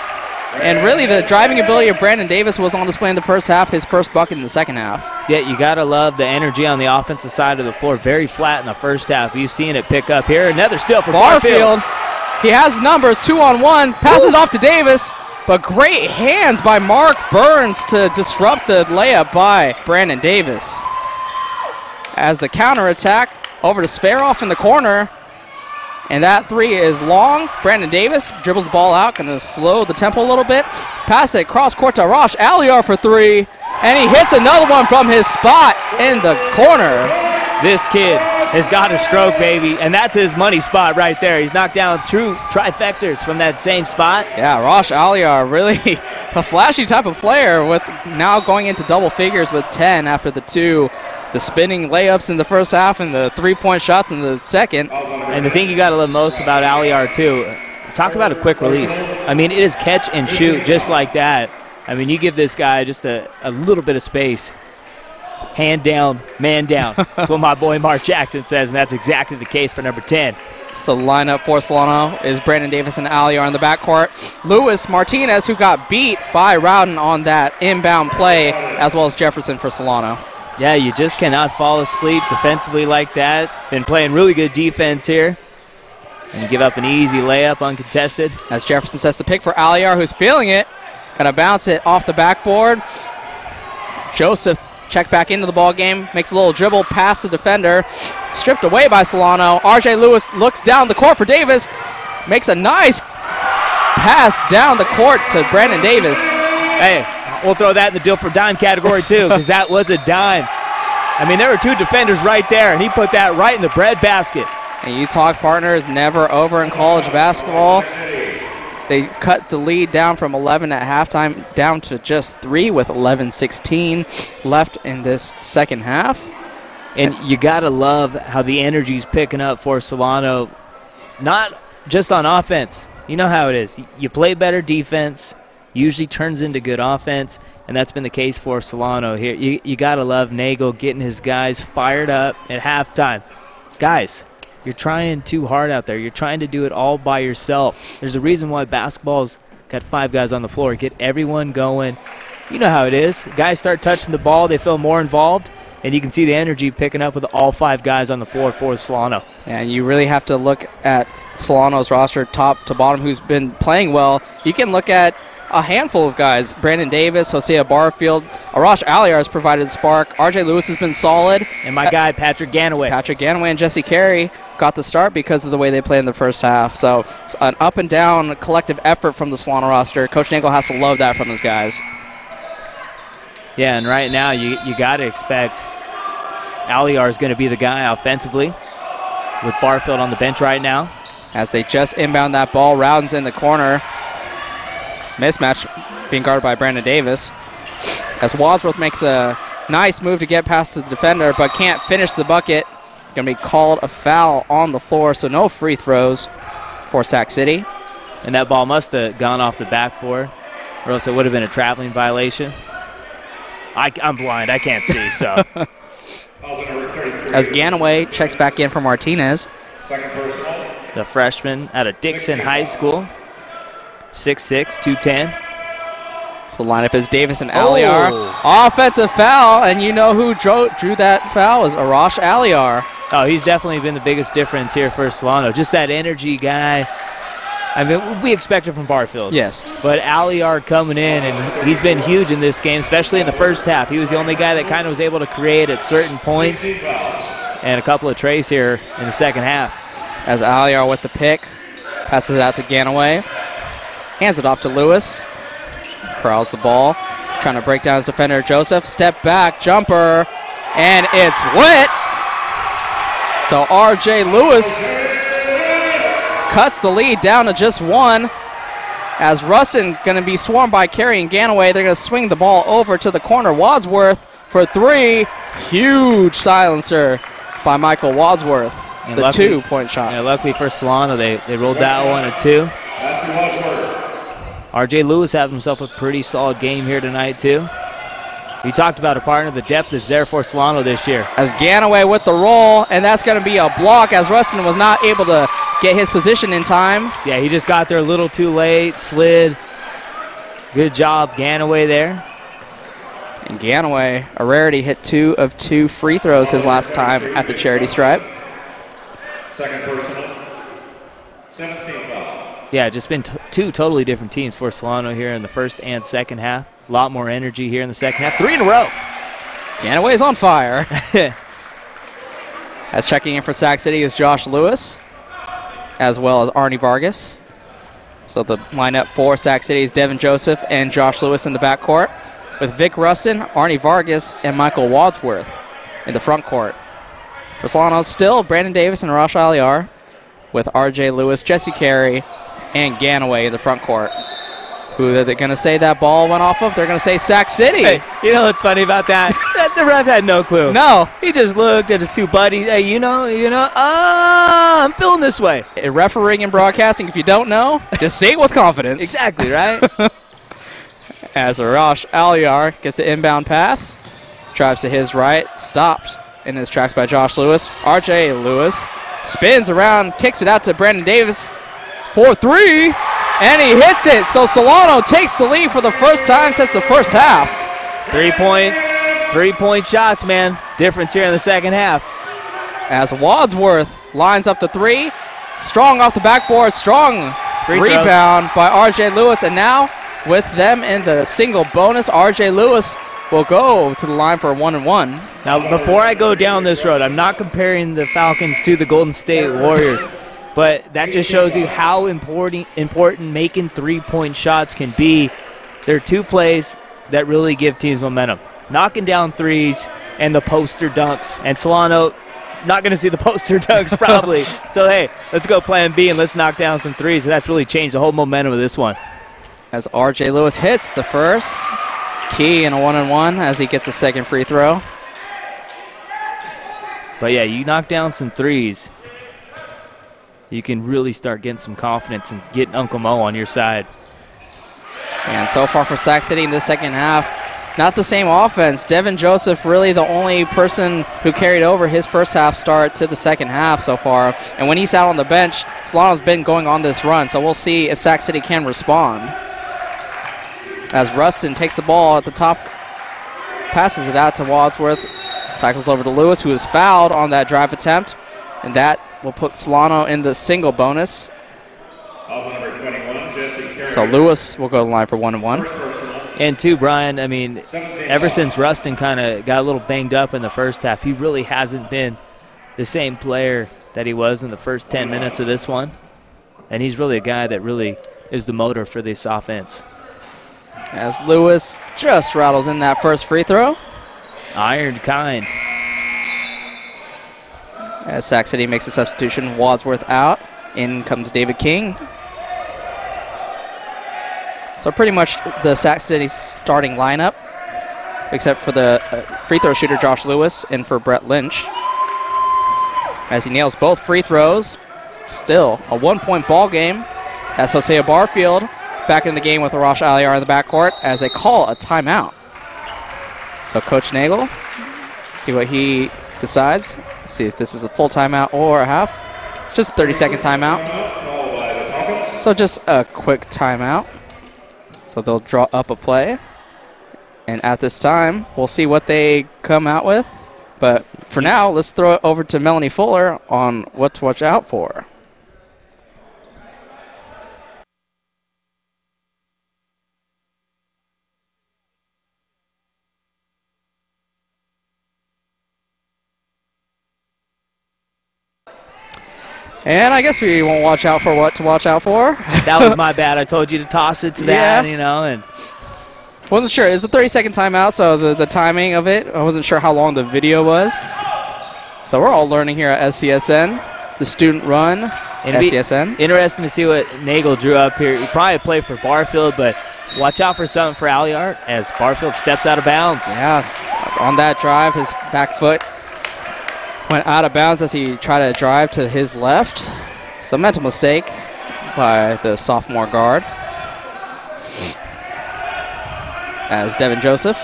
And really, the driving ability of Brandon Davis was on display in the first half. His first bucket in the second half. Yeah, you got to love the energy on the offensive side of the floor. Very flat in the first half. You've seen it pick up here. Another steal for Barfield, Barfield. he has numbers, two on one, passes off to Davis, but great hands by Mark Burns to disrupt the layup by Brandon Davis. As the counterattack over to Sferoff in the corner, and that three is long. Brandon Davis dribbles the ball out, going to slow the tempo a little bit. Pass it cross court to Rosh Aliar for three, and he hits another one from his spot in the corner. This kid has got a stroke, baby, and that's his money spot right there. He's knocked down two trifectors from that same spot. Yeah, Rosh Aliar, really a flashy type of player with now going into double figures with 10 after the two, the spinning layups in the first half and the three-point shots in the second. And the thing you got to love most about Aliar, too, talk about a quick release. I mean, it is catch and shoot just like that. I mean, you give this guy just a, a little bit of space. Hand down, man down. That's what my boy Mark Jackson says, and that's exactly the case for number 10. So the lineup for Solano is Brandon Davis and Aliar in the backcourt. Lewis Martinez, who got beat by Rowden on that inbound play, as well as Jefferson for Solano. Yeah, you just cannot fall asleep defensively like that. Been playing really good defense here. And you give up an easy layup uncontested. As Jefferson sets the pick for Aliar, who's feeling it. Gonna bounce it off the backboard. Joseph check back into the ball game, makes a little dribble past the defender, stripped away by Solano. RJ Lewis looks down the court for Davis, makes a nice pass down the court to Brandon Davis. Hey, we'll throw that in the deal for dime category too, because that was a dime. I mean, there were two defenders right there, and he put that right in the bread basket. And you talk partners never over in college basketball. They cut the lead down from 11 at halftime down to just three with 11-16 left in this second half. And you got to love how the energy's picking up for Solano, not just on offense. You know how it is. You play better defense, usually turns into good offense, and that's been the case for Solano here. You, you got to love Nagel getting his guys fired up at halftime. Guys, you're trying too hard out there. You're trying to do it all by yourself. There's a reason why basketball's got five guys on the floor. Get everyone going. You know how it is. Guys start touching the ball, they feel more involved, and you can see the energy picking up with all five guys on the floor for Solano. And you really have to look at Solano's roster top to bottom who's been playing well. You can look at a handful of guys. Brandon Davis, Hosea Barfield, Arash Aliar has provided a spark. RJ Lewis has been solid. And my guy, Patrick Ganaway. Patrick Ganaway and Jesse Carey got the start because of the way they played in the first half. So an up and down collective effort from the Solano roster. Coach Nagel has to love that from his guys. Yeah, and right now you, you got to expect Aliar is going to be the guy offensively with Barfield on the bench right now. As they just inbound that ball, Rowden's in the corner. Mismatch being guarded by Brandon Davis. As Wadsworth makes a nice move to get past the defender, but can't finish the bucket. Going to be called a foul on the floor, so no free throws for Sac City. And that ball must have gone off the backboard, or else it would have been a traveling violation. I, am blind. I can't see, so. As Ganaway checks back in for Martinez. The freshman out of Dixon High School. 6'6", 210. So the lineup is Davis and Aliar. Oh. Offensive foul, and you know who drew, drew that foul is Arash Aliar. Oh, he's definitely been the biggest difference here for Solano. Just that energy guy. I mean, we expect it from Barfield. Yes. But Aliar coming in, and he's been huge in this game, especially in the first half. He was the only guy that kind of was able to create at certain points, and a couple of trays here in the second half. As Aliar with the pick, passes it out to Ganaway, hands it off to Lewis, corrals the ball, trying to break down his defender Joseph. Step back, jumper, and it's wet. So R.J. Lewis cuts the lead down to just one. As Rustin going to be swarmed by Carey and Ganaway, they're going to swing the ball over to the corner. Wadsworth for three. Huge silencer by Michael Wadsworth. And the two-point shot. Yeah, luckily for Solano, they, they rolled that one a two. RJ Lewis had himself a pretty solid game here tonight, too. We talked about a partner. The depth is there for Solano this year. as Ganaway with the roll, and that's going to be a block as Rustin was not able to get his position in time. Yeah, he just got there a little too late, slid. Good job, Ganaway there. And Ganaway, a rarity, hit two of two free throws his last time at the charity stripe. Second personal. 17 foul. Yeah, just been t- two totally different teams for Solano here in the first and second half. A lot more energy here in the second half. Three in a row. Ganaway's on fire. as checking in for Sac City is Josh Lewis, as well as Arnie Vargas. So the lineup for Sac City is Devin Joseph and Josh Lewis in the backcourt, with Vic Rustin, Arnie Vargas, and Michael Wadsworth in the front court. For Solano, still Brandon Davis and Rosh Aliar, with R.J. Lewis, Jesse Carey, and Ganaway in the front court. Who are they going to say that ball went off of? They're going to say Sac City. Hey, you know what's funny about that? The ref had no clue. No, He just looked at his two buddies. Hey, you know, you know, ah, I'm feeling this way. In refereeing and broadcasting, if you don't know, just say it with confidence. Exactly, right? As Arash Aliar gets the inbound pass, drives to his right, stopped in his tracks by Josh Lewis. RJ Lewis spins around, kicks it out to Brandon Davis for three, and he hits it. So Solano takes the lead for the first time since the first half. three point, three point shots, man. Difference here in the second half. As Wadsworth lines up the three, strong off the backboard, strong Free throws. rebound by RJ Lewis, and now with them in the single bonus, RJ Lewis will go to the line for a one and one. Now, before I go down this road, I'm not comparing the Falcons to the Golden State Warriors, but that just shows you how important important making three-point shots can be. There are two plays that really give teams momentum: knocking down threes and the poster dunks. And Solano, not going to see the poster dunks probably. so hey, let's go Plan B and let's knock down some threes. That's really changed the whole momentum of this one. As RJ Lewis hits the first key in a one on one as he gets a second free throw. But yeah, you knock down some threes, you can really start getting some confidence and getting Uncle Mo on your side. And so far for Sac City in the second half, not the same offense. Devin Joseph really the only person who carried over his first half start to the second half so far. And when he's out on the bench, Solano's been going on this run. So we'll see if Sac City can respond. As Rustin takes the ball at the top, passes it out to Wadsworth, cycles over to Lewis, who is fouled on that drive attempt. And that will put Solano in the single bonus. Foul number 21, Jesse Carey. So Lewis will go to the line for one and one. And two, Brian, I mean, ever since Rustin kind of got a little banged up in the first half, he really hasn't been the same player that he was in the first 10 minutes of this one. And he's really a guy that really is the motor for this offense. As Lewis just rattles in that first free throw. Iron kind. As Sac City makes a substitution, Wadsworth out. In comes David King. So pretty much the Sac City starting lineup, except for the uh, free throw shooter Josh Lewis and for Brett Lynch. As he nails both free throws, still a one-point ball game. As Hosea Barfield back in the game with Arash Aliar in the backcourt as they call a timeout. So Coach Nagel, see what he decides. See if this is a full timeout or a half. It's just a 30-second timeout. So just a quick timeout. So they'll draw up a play. And at this time, we'll see what they come out with. But for now, let's throw it over to Melanie Fuller on what to watch out for. And I guess we won't watch out for what to watch out for. That was my bad. I told you to toss it to that, Yeah. you know, and Wasn't sure. It's a 30 second timeout, so the, the timing of it, I wasn't sure how long the video was. So we're all learning here at SCSN. The student run, It'd SCSN. Interesting to see what Nagel drew up here. He probably played for Barfield, but watch out for something for Aliar as Barfield steps out of bounds. Yeah, on that drive, his back foot went out of bounds as he tried to drive to his left. So mental mistake by the sophomore guard. As Devin Joseph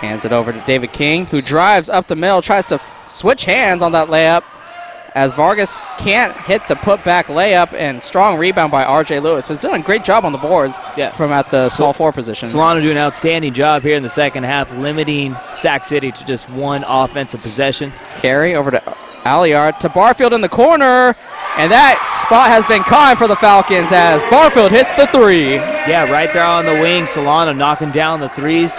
hands it over to David King, who drives up the middle, tries to switch hands on that layup. As Vargas can't hit the putback layup, and strong rebound by R.J. Lewis. Has doing a great job on the boards Yes. from at the small four position. Solano doing an outstanding job here in the second half, limiting Sac City to just one offensive possession. Carry over to Aliar to Barfield in the corner. And that spot has been caught for the Falcons as Barfield hits the three. Yeah, right there on the wing, Solano knocking down the threes.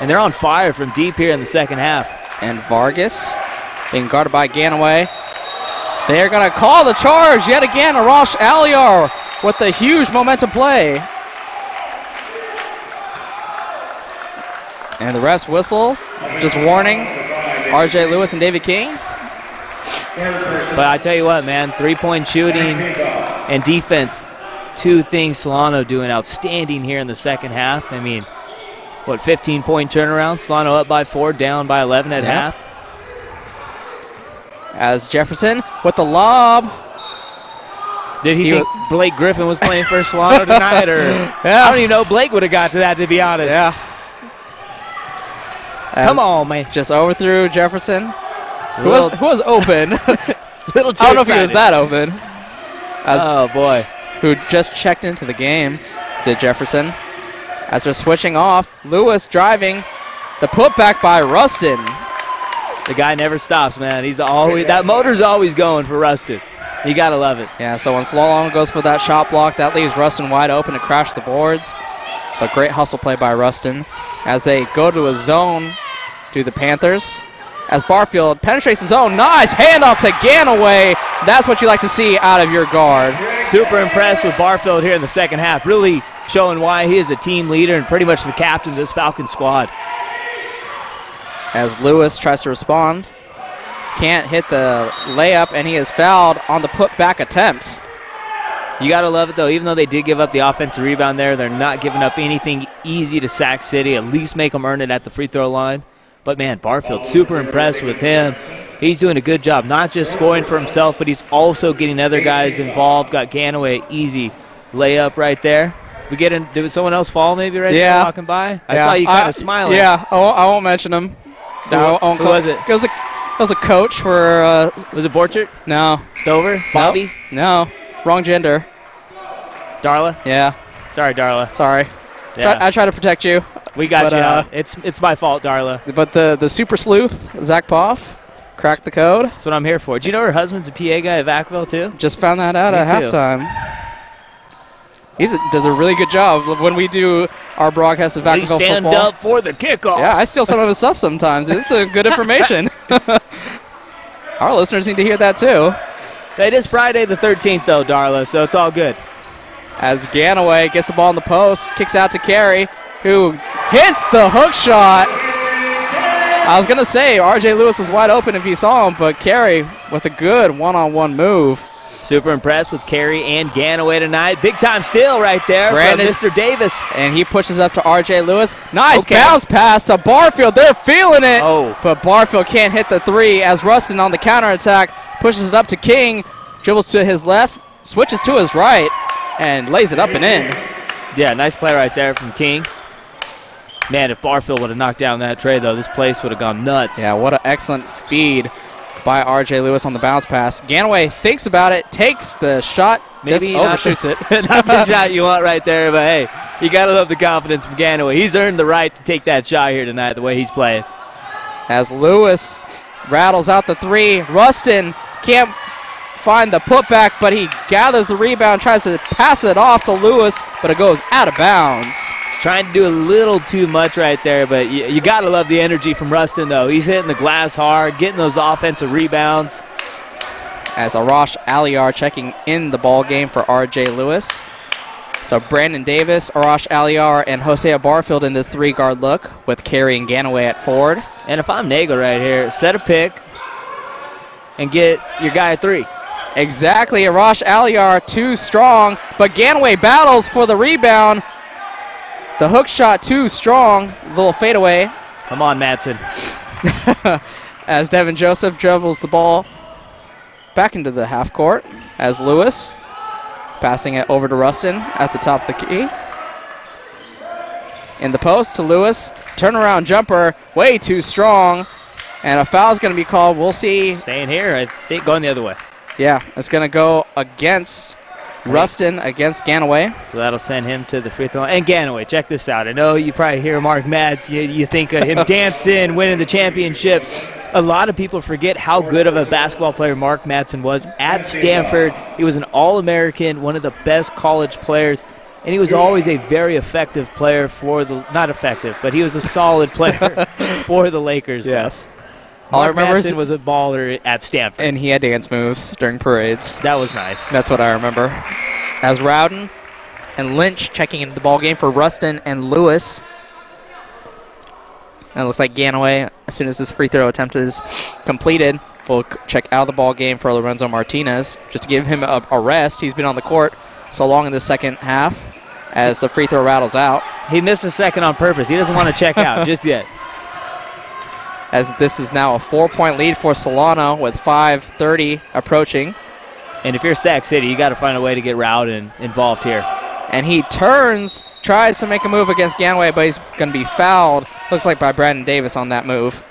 And they're on fire from deep here in the second half. And Vargas being guarded by Ganaway. They're going to call the charge yet again. Arash Aliar with the huge momentum play. And the refs whistle, just warning RJ Lewis and David King. But I tell you what, man, three-point shooting and defense, two things Solano doing outstanding here in the second half. I mean, what, 15-point turnaround? Solano up by four, down by 11 at Yeah. half. As Jefferson with the lob. Did he, He think Blake Griffin was playing for Solano tonight, or I don't even know Blake would have got to that, to be honest. Yeah. Come on, man. Just overthrew Jefferson. Who was, who was open? little too I don't know if he was that open. As Oh, boy. who just checked into the game, did Jefferson. As they're switching off, Lewis driving. The putback by Rustin. The guy never stops, man. He's always that motor's always going for Rustin. You gotta love it. Yeah, so when Solano goes for that shot block, that leaves Rustin wide open to crash the boards. So great hustle play by Rustin as they go to a zone to the Panthers. As Barfield penetrates the zone, nice handoff to Ganaway. That's what you like to see out of your guard. Super impressed with Barfield here in the second half. Really showing why he is a team leader and pretty much the captain of this Falcon squad. As Lewis tries to respond, can't hit the layup, and he is fouled on the putback attempt. You gotta love it though. Even though they did give up the offensive rebound there, they're not giving up anything easy to Sac City. At least make them earn it at the free throw line. But man, Barfield, super impressed with him. He's doing a good job, not just scoring for himself, but he's also getting other guys involved. Got Ganaway easy layup right there. We get in. Did someone else fall maybe right Yeah. there walking by? I Yeah, saw you kind of smiling. Yeah, I won't, I won't mention him. Who- I who was it? It was a, it was a coach for. Uh, Was it Borchert? no, Stover? Bobby? no, wrong gender. Darla? Yeah, Sorry, Darla. sorry. Yeah. Try, I tried to protect you, we got but, you. uh. It's it's my fault, Darla. but the the super sleuth Zach Poff cracked the code. That's what I'm here for. Do you know her husband's a PA guy at Vacaville too? Just found that out Me at too. halftime. He does a really good job when we do our broadcast of Vacaville stand up for the kickoff. Yeah, I steal some of his stuff sometimes. It's a good information. Our listeners need to hear that too. It is Friday the 13th though, Darla, so it's all good. As Ganaway gets the ball in the post, kicks out to Carey, who hits the hook shot. I was going to say, RJ Lewis was wide open if he saw him, but Carey with a good one on one move. Super impressed with Carey and Ganaway tonight. Big time steal right there Brandon- from Mr. Davis. And he pushes up to RJ Lewis. Nice Okay. bounce pass to Barfield. They're feeling it. Oh. But Barfield can't hit the three as Rustin on the counterattack pushes it up to King. Dribbles to his left, switches to his right, and lays it up and in. Yeah, nice play right there from King. Man, if Barfield would have knocked down that tray, though, this place would have gone nuts. Yeah, what an excellent feed by RJ Lewis on the bounce pass. Ganaway thinks about it, takes the shot, Maybe overshoots it. not the shot you want right there, but hey, you got to love the confidence from Ganaway. He's earned the right to take that shot here tonight, the way he's playing. as Lewis rattles out the three. Rustin can't find the putback, but he gathers the rebound, tries to pass it off to Lewis, but it goes out of bounds. Trying to do a little too much right there, but you, you got to love the energy from Rustin, though. He's hitting the glass hard, getting those offensive rebounds. As Arash Aliar checking in the ball game for RJ Lewis. So Brandon Davis, Arash Aliar, and Hosea Barfield in the three guard look with Carey and Ganaway at forward. And if I'm Nagel right here, set a pick and get your guy a three. Exactly, Arash Aliar too strong, but Ganaway battles for the rebound. The hook shot too strong, little fadeaway Come on, Matson. as Devin Joseph dribbles the ball back into the half court as Lewis passing it over to Rustin at the top of the key. In the post to Lewis, turnaround jumper, way too strong, and a foul's going to be called. We'll see. Staying here, I think going the other way. Yeah, it's going to go against Rustin against Ganaway. So that'll send him to the free throw. And Ganaway, check this out. I know you probably hear Mark Mads. You, you think of him dancing, winning the championships. A lot of people forget how good of a basketball player Mark Madsen was at Stanford. He was an All American, one of the best college players, and he was always a very effective player for the not effective, but he was a solid player for the Lakers. though. All I Mark remember is- Madsen was a baller at Stanford. And he had dance moves during parades. that was nice. That's what I remember. As Rowden and Lynch checking into the ball game for Rustin and Lewis. And it looks like Ganaway, as soon as this free throw attempt is completed, will check out of the ball game for Lorenzo Martinez just to give him a, a rest. He's been on the court so long in the second half as the free throw rattles out. He missed a second on purpose. He doesn't want to check out just yet. As this is now a four-point lead for Solano with 5:30 approaching. And if you're Sac City, you got to find a way to get Rowden involved here. and he turns, tries to make a move against Ganaway, but he's going to be fouled. Looks like by Brandon Davis on that move.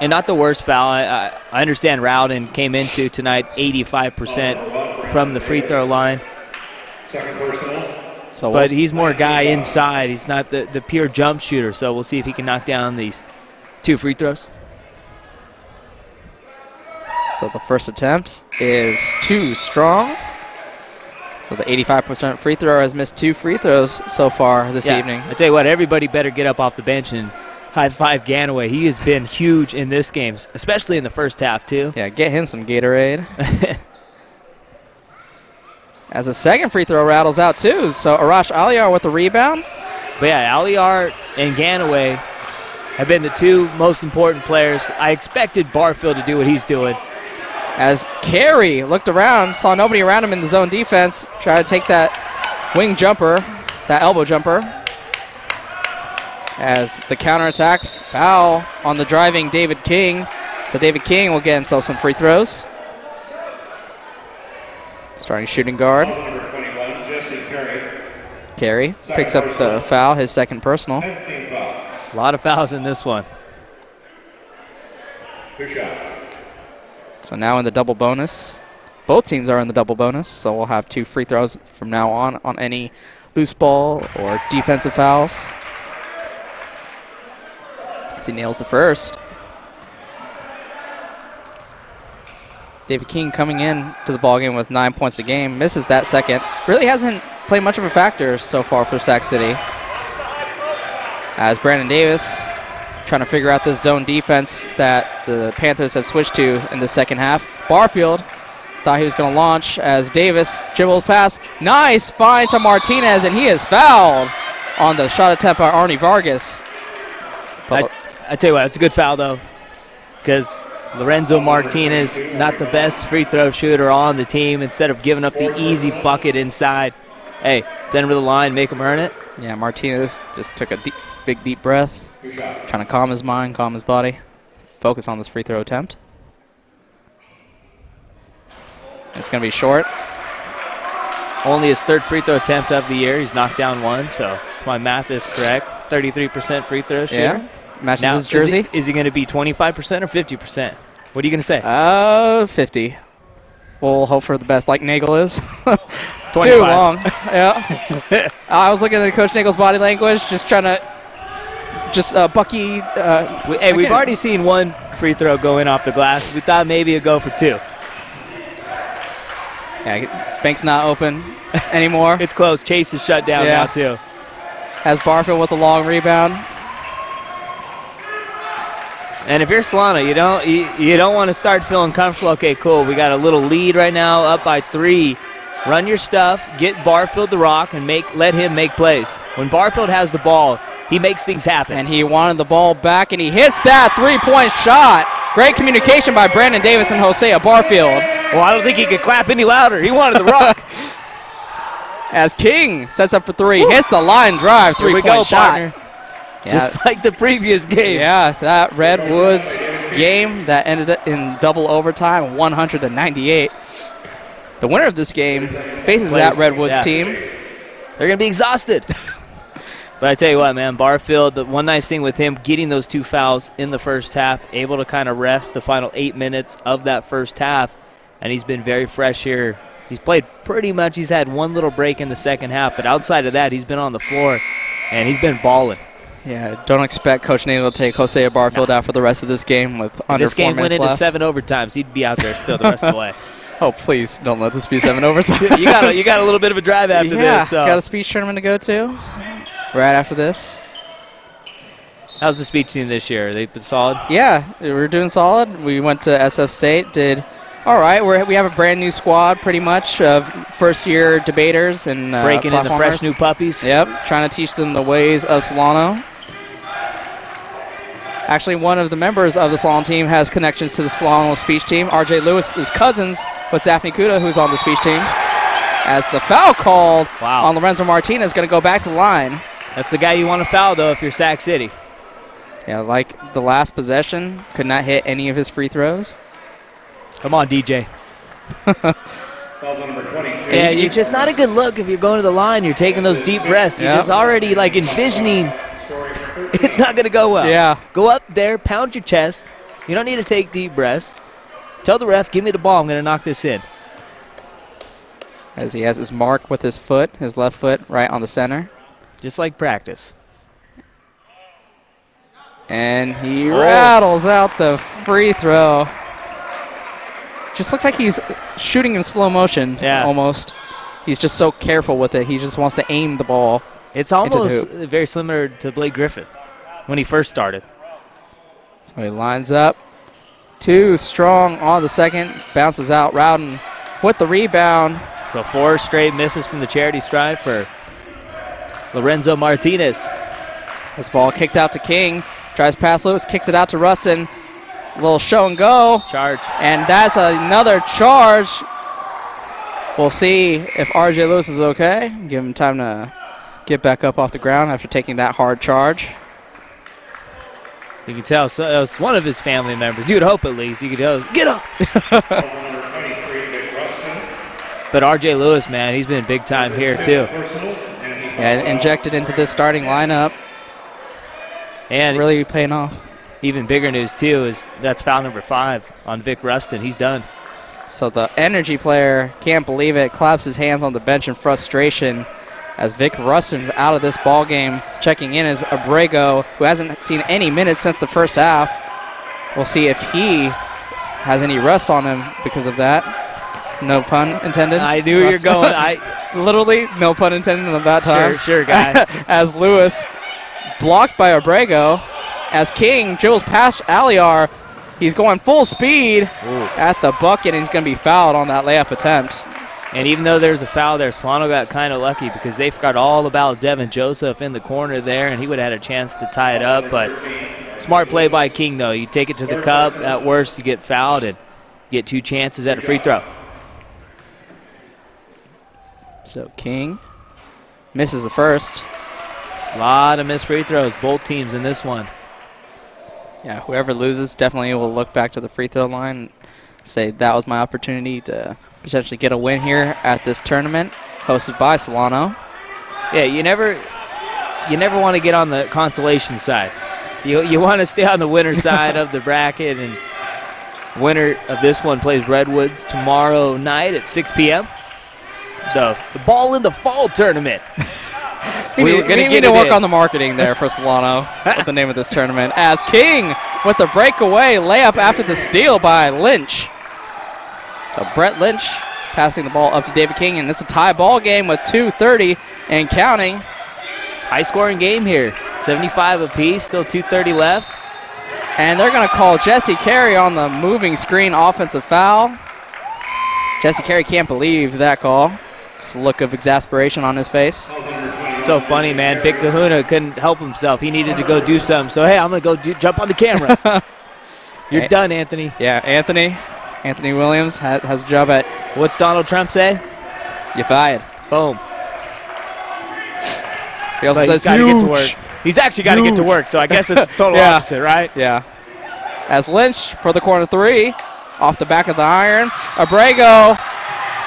And not the worst foul. I, I, I understand Rowden came into tonight 85% from the free throw line, Second personal. So but he's more guy inside. He's not the, the pure jump shooter. So we'll see if he can knock down these two free throws. so the first attempt is too strong. So the 85% free thrower has missed two free throws so far this Yeah, evening. I tell you what, everybody better get up off the bench and high five Ganaway. He has been huge in this game, especially in the first half too. Yeah, get him some Gatorade. As the second free throw rattles out too. So Arash Aliar with the rebound. But yeah, Aliar and Ganaway have been the two most important players. I expected Barfield to do what he's doing. As Carey looked around, saw nobody around him in the zone defense, tried to take that wing jumper, that elbow jumper. As the counterattack foul on the driving David King. So David King will get himself some free throws. Starting shooting guard. Foul number 21, Jesse Carey. Carey picks up the foul, his second personal. 15 foul. A lot of fouls in this one. Two shots. So now in the double bonus. Both teams are in the double bonus, so we'll have two free throws from now on on any loose ball or defensive fouls. As he nails the first. David King coming in to the ballgame with nine points a game, misses that second. Really hasn't played much of a factor so far for Sac City. As Brandon Davis trying to figure out this zone defense that the Panthers have switched to in the second half. Barfield thought he was going to launch as Davis dribbles past. Nice find to Martinez, and he is fouled on the shot attempt by Arnie Vargas. I I tell you what, it's a good foul though, because Lorenzo Martinez, not the best free throw shooter on the team. Instead of giving up the easy bucket inside, hey, send him to the line, make him earn it. Yeah, Martinez just took a deep, big, deep breath, trying to calm his mind, calm his body, focus on this free throw attempt. It's going to be short. Only his third free throw attempt of the year. He's knocked down one, so if my math is correct, 33% free throw shooter. Yeah, matches Now, his jersey. Is he, is he going to be 25% or 50%? What are you going to say? Uh, 50. We'll hope for the best, like Nagel is. Too long. yeah. I was looking at Coach Nagel's body language, just trying to, just uh, Bucky. Uh, We- hey, we've already seen one free throw go in off the glass. We thought maybe a go for two. Yeah, bank's not open anymore. It's closed. Chase is shut down Yeah. now too. Has Barfield with a long rebound. And if you're Solano, you don't you, you don't want to start feeling comfortable. Okay, cool. We got a little lead right now, up by three. Run your stuff, get Barfield the rock, and make let him make plays. When Barfield has the ball, he makes things happen. And he wanted the ball back, and he hits that three-point shot. Great communication by Brandon Davis and Hosea Barfield. well, I don't think he could clap any louder. He wanted the rock. As King sets up for three, hits the line drive, three-point shot. partner. Yeah, Just like the previous game. yeah, that Redwoods game that ended up in double overtime, 198. The winner of this game faces that Redwoods yeah. team. They're going to be exhausted. but I tell you what, man, Barfield, the one nice thing with him getting those two fouls in the first half, able to kind of rest the final eight minutes of that first half, and he's been very fresh here. He's played pretty much, he's had one little break in the second half, but outside of that, he's been on the floor, and he's been balling. Yeah, don't expect Coach Nagel to take Hosea Barfield out for the rest of this game with If under this game went into left. seven overtimes, he'd be out there still the rest of the way. Oh, please don't let this be seven overtime. You got, a, you got a little bit of a drive after yeah, this. So. got a speech tournament to go to right after this. How's the speech team this year? They've been solid? Yeah, we're doing solid. We went to SF State, did all right. We're, we have a brand new squad, pretty much of first year debaters and uh, Breaking in the fresh new puppies. Yep, trying to teach them the ways of Solano. Actually, one of the members of the Solano team has connections to the Solano speech team. RJ Lewis is cousins with Daphne Kuda, who's on the speech team. As the foul called Wow. on Lorenzo Martinez, going to go back to the line. That's the guy you want to foul, though, if you're Sac City. Yeah, like the last possession, could not hit any of his free throws. Come on, DJ. Fouls on number 22. Yeah, it's just not a good look if you're going to the line. You're taking those deep breaths. You're Yeah. just already like envisioning it's not going to go well. Yeah. Go up there, pound your chest. You don't need to take deep breaths. Tell the ref, give me the ball. I'm going to knock this in. As he has his mark with his foot, his left foot right on the center. Just like practice. And he Oh. rattles out the free throw. Just looks like he's shooting in slow motion Yeah. almost. He's just so careful with it. He just wants to aim the ball. It's almost very similar to Blake Griffin when he first started. So he lines up. Too strong on the second. Bounces out. Rowden with the rebound. So four straight misses from the charity strive for Lorenzo Martinez. This ball kicked out to King. Tries past Lewis. Kicks it out to Rustin. little show and go. Charge. And that's another charge. We'll see if RJ Lewis is okay. Give him time to get back up off the ground after taking that hard charge. You can tell so uh, it was one of his family members. You would hope at least. You could tell, get up. but RJ Lewis, man, he's been a big time here too. Yeah, injected into this starting lineup. And Really paying off. even bigger news too is that's foul number five on Vic Rustin. He's done. So the energy player can't believe it, claps his hands on the bench in frustration as Vic Rustin's out of this ball game. Checking in is Abrego, who hasn't seen any minutes since the first half. We'll see if he has any rust on him because of that. No pun intended. I knew you were going. I Literally, no pun intended on that time. sure, sure, guy. as Lewis blocked by Abrego. As King dribbles past Aliar, he's going full speed at the bucket, and he's going to be fouled on that layup attempt. And even though there's a foul there, Solano got kind of lucky because they forgot all about Devin Joseph in the corner there, and he would have had a chance to tie it up. But Smart play by King, though. You take it to the cup. At worst, you get fouled and get two chances at a free throw. So King misses the first. A lot of missed free throws, both teams in this one. Yeah, whoever loses definitely will look back to the free throw line and say that was my opportunity to potentially get a win here at this tournament hosted by Solano. Yeah, you never you never want to get on the consolation side. You you want to stay on the winner side of the bracket and winner of this one plays Redwoods tomorrow night at 6 p.m. The the ball in the fall tournament. We, We need, gonna we need to work in. on the marketing there for Solano with the name of this tournament. As King with the breakaway layup after the steal by Lynch. So Brett Lynch passing the ball up to David King, and it's a tie ball game with 2:30 and counting. High scoring game here. 75 apiece, still 230 left. And they're going to call Jesse Carey on the moving screen offensive foul. Jesse Carey can't believe that call. Just a look of exasperation on his face. So funny, man. Big Kahuna couldn't help himself. He needed to go do something. So hey, I'm gonna go do, jump on the camera. You're Hey. done, Anthony. Yeah, Anthony. Anthony Williams ha- has a job at What's Donald Trump say? You fired. Boom. He also But says he's got to get to work. He's actually got to get to work. So I guess it's total Yeah. opposite, right? Yeah. As Lynch for the corner three, off the back of the iron. Abrego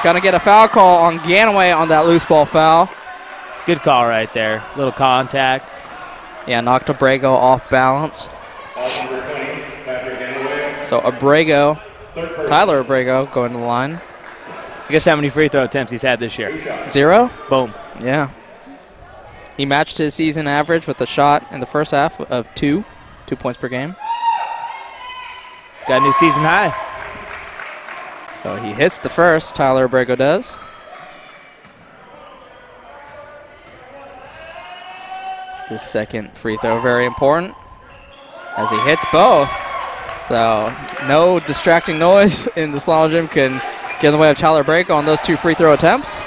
gonna get a foul call on Ganaway on that loose ball foul. Good call right there. Little contact. Yeah, knocked Abrego off balance. So Abrego, Tyler Abrego going to the line. I Guess how many free throw attempts he's had this year? Zero? Boom. Yeah. He matched his season average with a shot in the first half of two, two points per game. Got a new season high. So he hits the first, Tyler Abrego does. This second free throw very important as he hits both. So no distracting noise in the Solano gym can get in the way of Tyler Abrego on those two free throw attempts.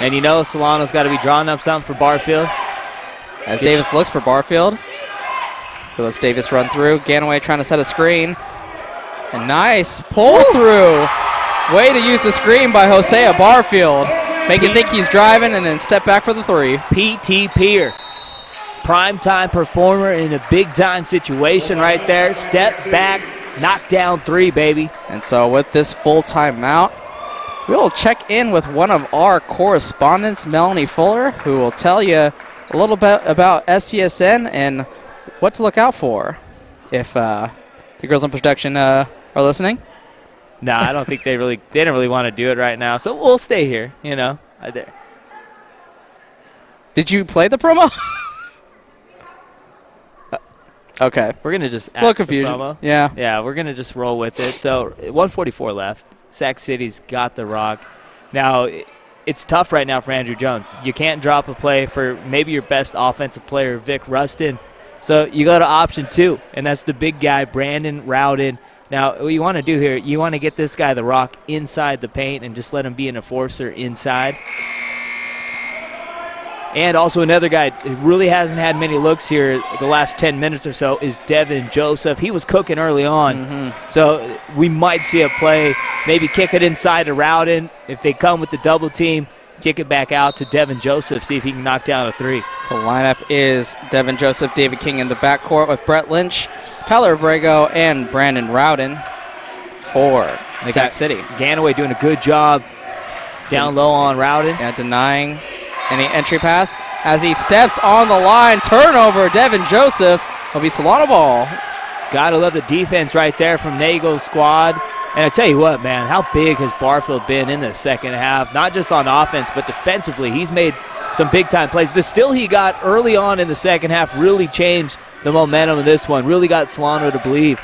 And you know Solano's got to be drawing up something for Barfield. As Get Davis looks for Barfield. He lets Davis run through. Ganaway trying to set a screen. A nice pull through. Way to use the screen by Hosea Barfield. Make it think he's driving and then step back for the three. P.T. Peer. Prime time performer in a big time situation right there. Step back, knock down three, baby. And so with this full timeout, we'll check in with one of our correspondents, Melanie Fuller, who will tell you a little bit about SCSN and what to look out for if uh, the girls in production uh, are listening. No, I don't think they really they didn't really want to do it right now. So we'll stay here, you know. I did. Did you play the promo? Uh, okay. We're gonna just A little axe the confusion. promo. Yeah. Yeah, we're gonna just roll with it. So 144 left. Sac City's got the rock. Now it's tough right now for Andrew Jones. You can't drop a play for maybe your best offensive player, Vic Rustin. So you go to option two, and that's the big guy, Brandon Rowden. Now, what you want to do here, you want to get this guy the rock inside the paint and just let him be an enforcer inside. And also another guy who really hasn't had many looks here the last 10 minutes or so is Devin Joseph. He was cooking early on. Mm-hmm. So we might see a play, maybe kick it inside to Rowden. If they come with the double team, kick it back out to Devin Joseph, see if he can knock down a three. So lineup is Devin Joseph, David King in the backcourt with Brett Lynch, Tyler Abrego, and Brandon Rowden for They Sac City. Ganaway doing a good job down low on Rowden. Yeah, denying any entry pass as he steps on the line. Turnover, Devin Joseph. Will be Solano ball. Gotta love the defense right there from Nagel's squad. And I tell you what, man, how big has Barfield been in the second half? Not just on offense, but defensively. He's made some big time plays. The still he got early on in the second half really changed the momentum of this one. Really got Solano to believe.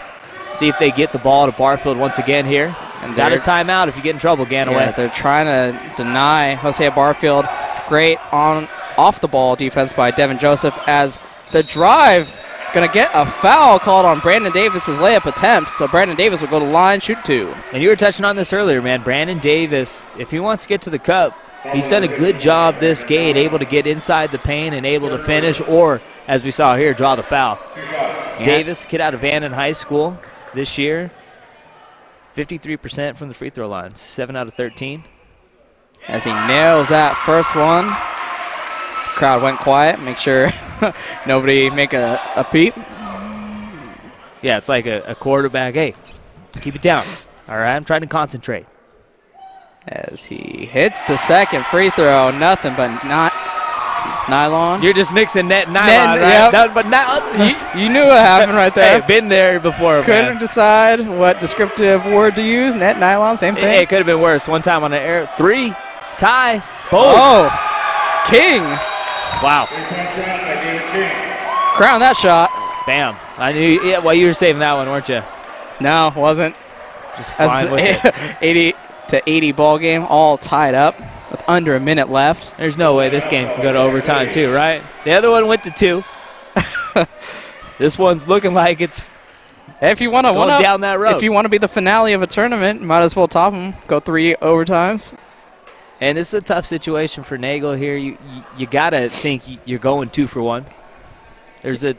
See if they get the ball to Barfield once again here. And Got a timeout if you get in trouble, Ganaway. Yeah, they're trying to deny Hosea Barfield. Great on off the ball defense by Devin Joseph as the drive gonna get a foul called on Brandon Davis's layup attempt. So Brandon Davis will go to line, shoot two. And you were touching on this earlier, man. Brandon Davis, if he wants to get to the cup, he's done a good job this game, able to get inside the paint and able to finish, or as we saw here, draw the foul. Davis, kid out of Vanden High School this year. 53% from the free throw line, 7 out of 13. As he nails that first one. Crowd went quiet. Make sure nobody make a, a peep. Yeah, it's like a, a quarterback. Hey, keep it down. All right, I'm trying to concentrate. As he hits the second free throw, nothing but not nylon. You're just mixing net and Net, nylon, right? yep. That- but now, oh, you, you knew what happened right there. Hey, been there before, Couldn't man. decide what descriptive word to use. Net, nylon, same thing. Hey, it could have been worse. One time on the air, three, tie, boom. oh, King Wow, crown that shot. bam. I knew. Yeah, well, you were saving that one, weren't you? No, wasn't. Just fine with it. 80 to 80 ball game, all tied up with under a minute left. There's no way this game can go to overtime too, right? The other one went to two. this one's looking like it's If you want to down that road. if you want to be the finale of a tournament, might as well top them. Go three overtimes. And this is a tough situation for Nagel here. You you, you gotta think you're going two for one. There's a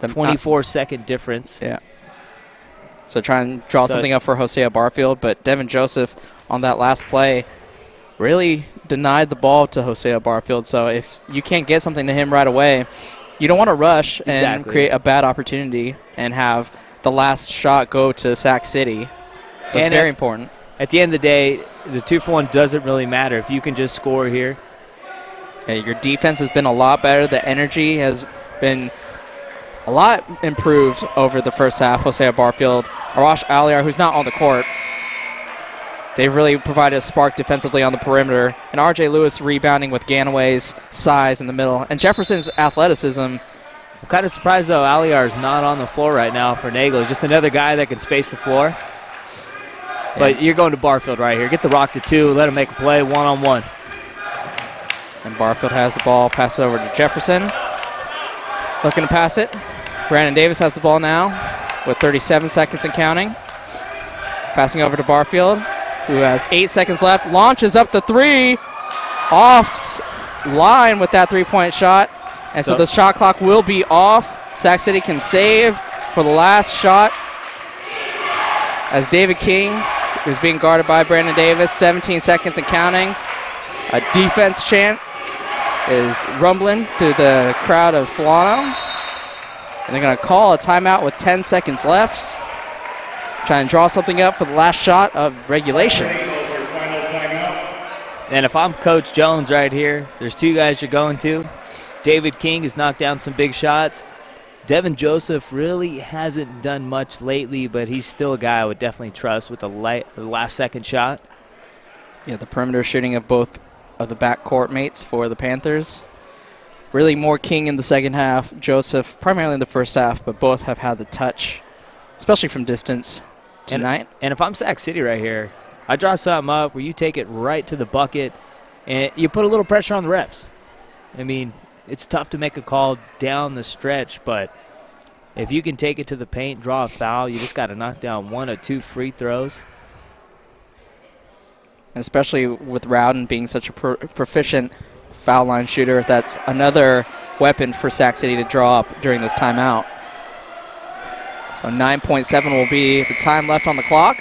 The- uh, 24 second difference. Yeah. So try and draw So- something up for Hosea Barfield, but Devin Joseph on that last play really denied the ball to Hosea Barfield. So if you can't get something to him right away, you don't want to rush and Exactly. create a bad opportunity and have the last shot go to Sac City. So it's uh, very it- important. At the end of the day, the two for one doesn't really matter if you can just score here. Yeah, your defense has been a lot better. The energy has been a lot improved over the first half. Hosea Barfield, Arash Aliar, who's not on the court, they've really provided a spark defensively on the perimeter. And RJ Lewis rebounding with Ganaway's size in the middle. And Jefferson's athleticism. I'm kind of surprised though Aliar is not on the floor right now for Nagel. He's just another guy that can space the floor. But you're going to Barfield right here. Get the rock to two. Let him make a play one on one. And Barfield has the ball, pass it over to Jefferson. Looking to pass it. Brandon Davis has the ball now with 37 seconds and counting. Passing over to Barfield, who has eight seconds left. Launches up the three. Off line with that three point shot. And so, So- the shot clock will be off. Sac City can save for the last shot as David King is being guarded by Brandon Davis. 17 seconds and counting. A defense chant is rumbling through the crowd of Solano. And they're going to call a timeout with 10 seconds left. Trying to draw something up for the last shot of regulation. And if I'm Coach Jones right here, there's two guys you're going to. David King has knocked down some big shots. Devin Joseph really hasn't done much lately, but he's still a guy I would definitely trust with the, light, the last second shot. Yeah, the perimeter shooting of both of the backcourt mates for the Panthers. Really more King in the second half, Joseph primarily in the first half, but both have had the touch, especially from distance tonight. And if I'm Sac City right here, I draw something up where you take it right to the bucket and you put a little pressure on the refs. I mean, it's tough to make a call down the stretch, but if you can take it to the paint, draw a foul, you just got to knock down one or two free throws. and especially with Rowden being such a pro- proficient foul line shooter, that's another weapon for Sac City to draw up during this timeout. So 9.7 will be the time left on the clock.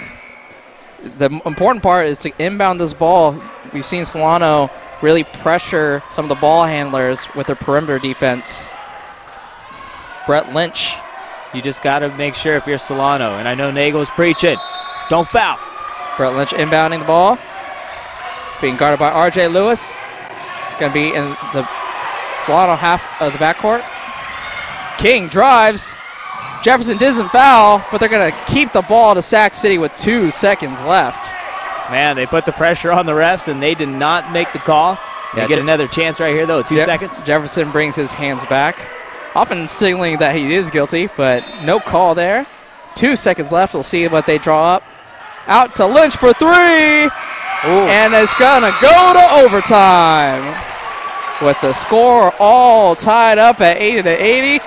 The important part is to inbound this ball. We've seen Solano really pressure some of the ball handlers with their perimeter defense. Brett Lynch You just got to make sure if you're Solano, and I know Nagel's preaching, don't foul. Brett Lynch inbounding the ball. Being guarded by RJ Lewis. Going to be in the Solano half of the backcourt. King drives. Jefferson doesn't foul, but they're going to keep the ball to Sac City with two seconds left. Man, they put the pressure on the refs, and they did not make the call. They Yeah, get Je- another chance right here, though. Two Je- seconds. Jefferson brings his hands back, often signaling that he is guilty, but no call there. Two seconds left. We'll see what they draw up. Out to Lynch for three. And it's going to go to overtime. With the score all tied up at 80 to 80.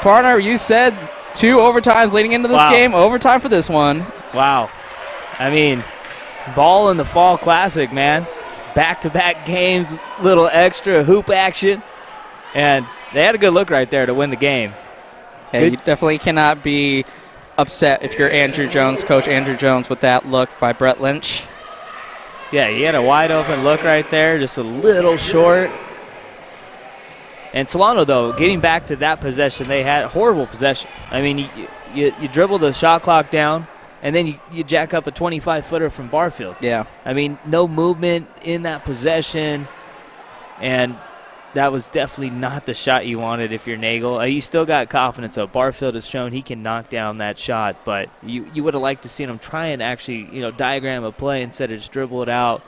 Partner, you said two overtimes leading into this Wow. game. Overtime for this one. Wow. I mean, ball in the Fall Classic, man. Back to back games, little extra hoop action. And they had a good look right there to win the game. Yeah, Good- you definitely cannot be upset if you're Andrew Jones, Coach Andrew Jones, with that look by Brett Lynch. Yeah, he had a wide open look right there, just a little short. And Solano, though, getting back to that possession, they had horrible possession. I mean, you, you, you dribble the shot clock down, and then you, you jack up a 25 footer from Barfield. Yeah. I mean, no movement in that possession, and that was definitely not the shot you wanted if you're Nagel. Uh, you still got confidence, though. Barfield has shown he can knock down that shot, but you, you would have liked to see him try and actually, you know, diagram a play instead of just dribble it out,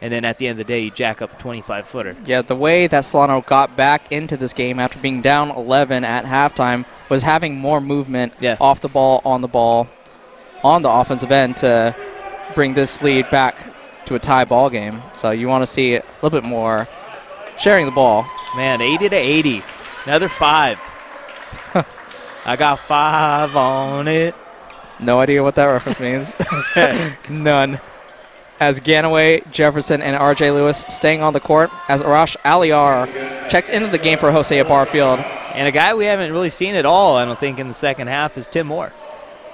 and then at the end of the day, you jack up a 25 footer. Yeah, the way that Solano got back into this game after being down 11 at halftime was having more movement Yeah. off the ball, on the ball, on the offensive end to bring this lead back to a tie ball game. So you want to see a little bit more sharing the ball. Man, 80 to 80. Another five. I got five on it. No idea what that reference means. None. As Ganaway, Jefferson, and RJ Lewis staying on the court, as Arash Aliar checks into the game for Hosea Barfield. And a guy we haven't really seen at all, I don't think, in the second half is Tim Moore.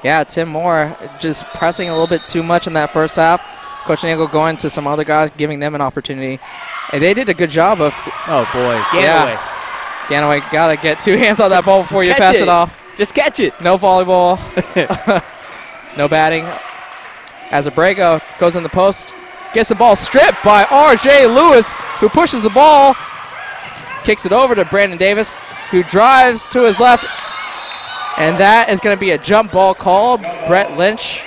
Yeah, Tim Moore just pressing a little bit too much in that first half. Coach Nagel going to some other guys, giving them an opportunity. And they did a good job of Oh, boy. Yeah. Ganaway. Ganaway. Got to get two hands on that ball before you pass it. it off. Just catch it. No volleyball. no batting. As Abrego goes in the post, gets the ball stripped by R.J. Lewis, who pushes the ball, kicks it over to Brandon Davis, who drives to his left, and that is going to be a jump ball call. Brett Lynch,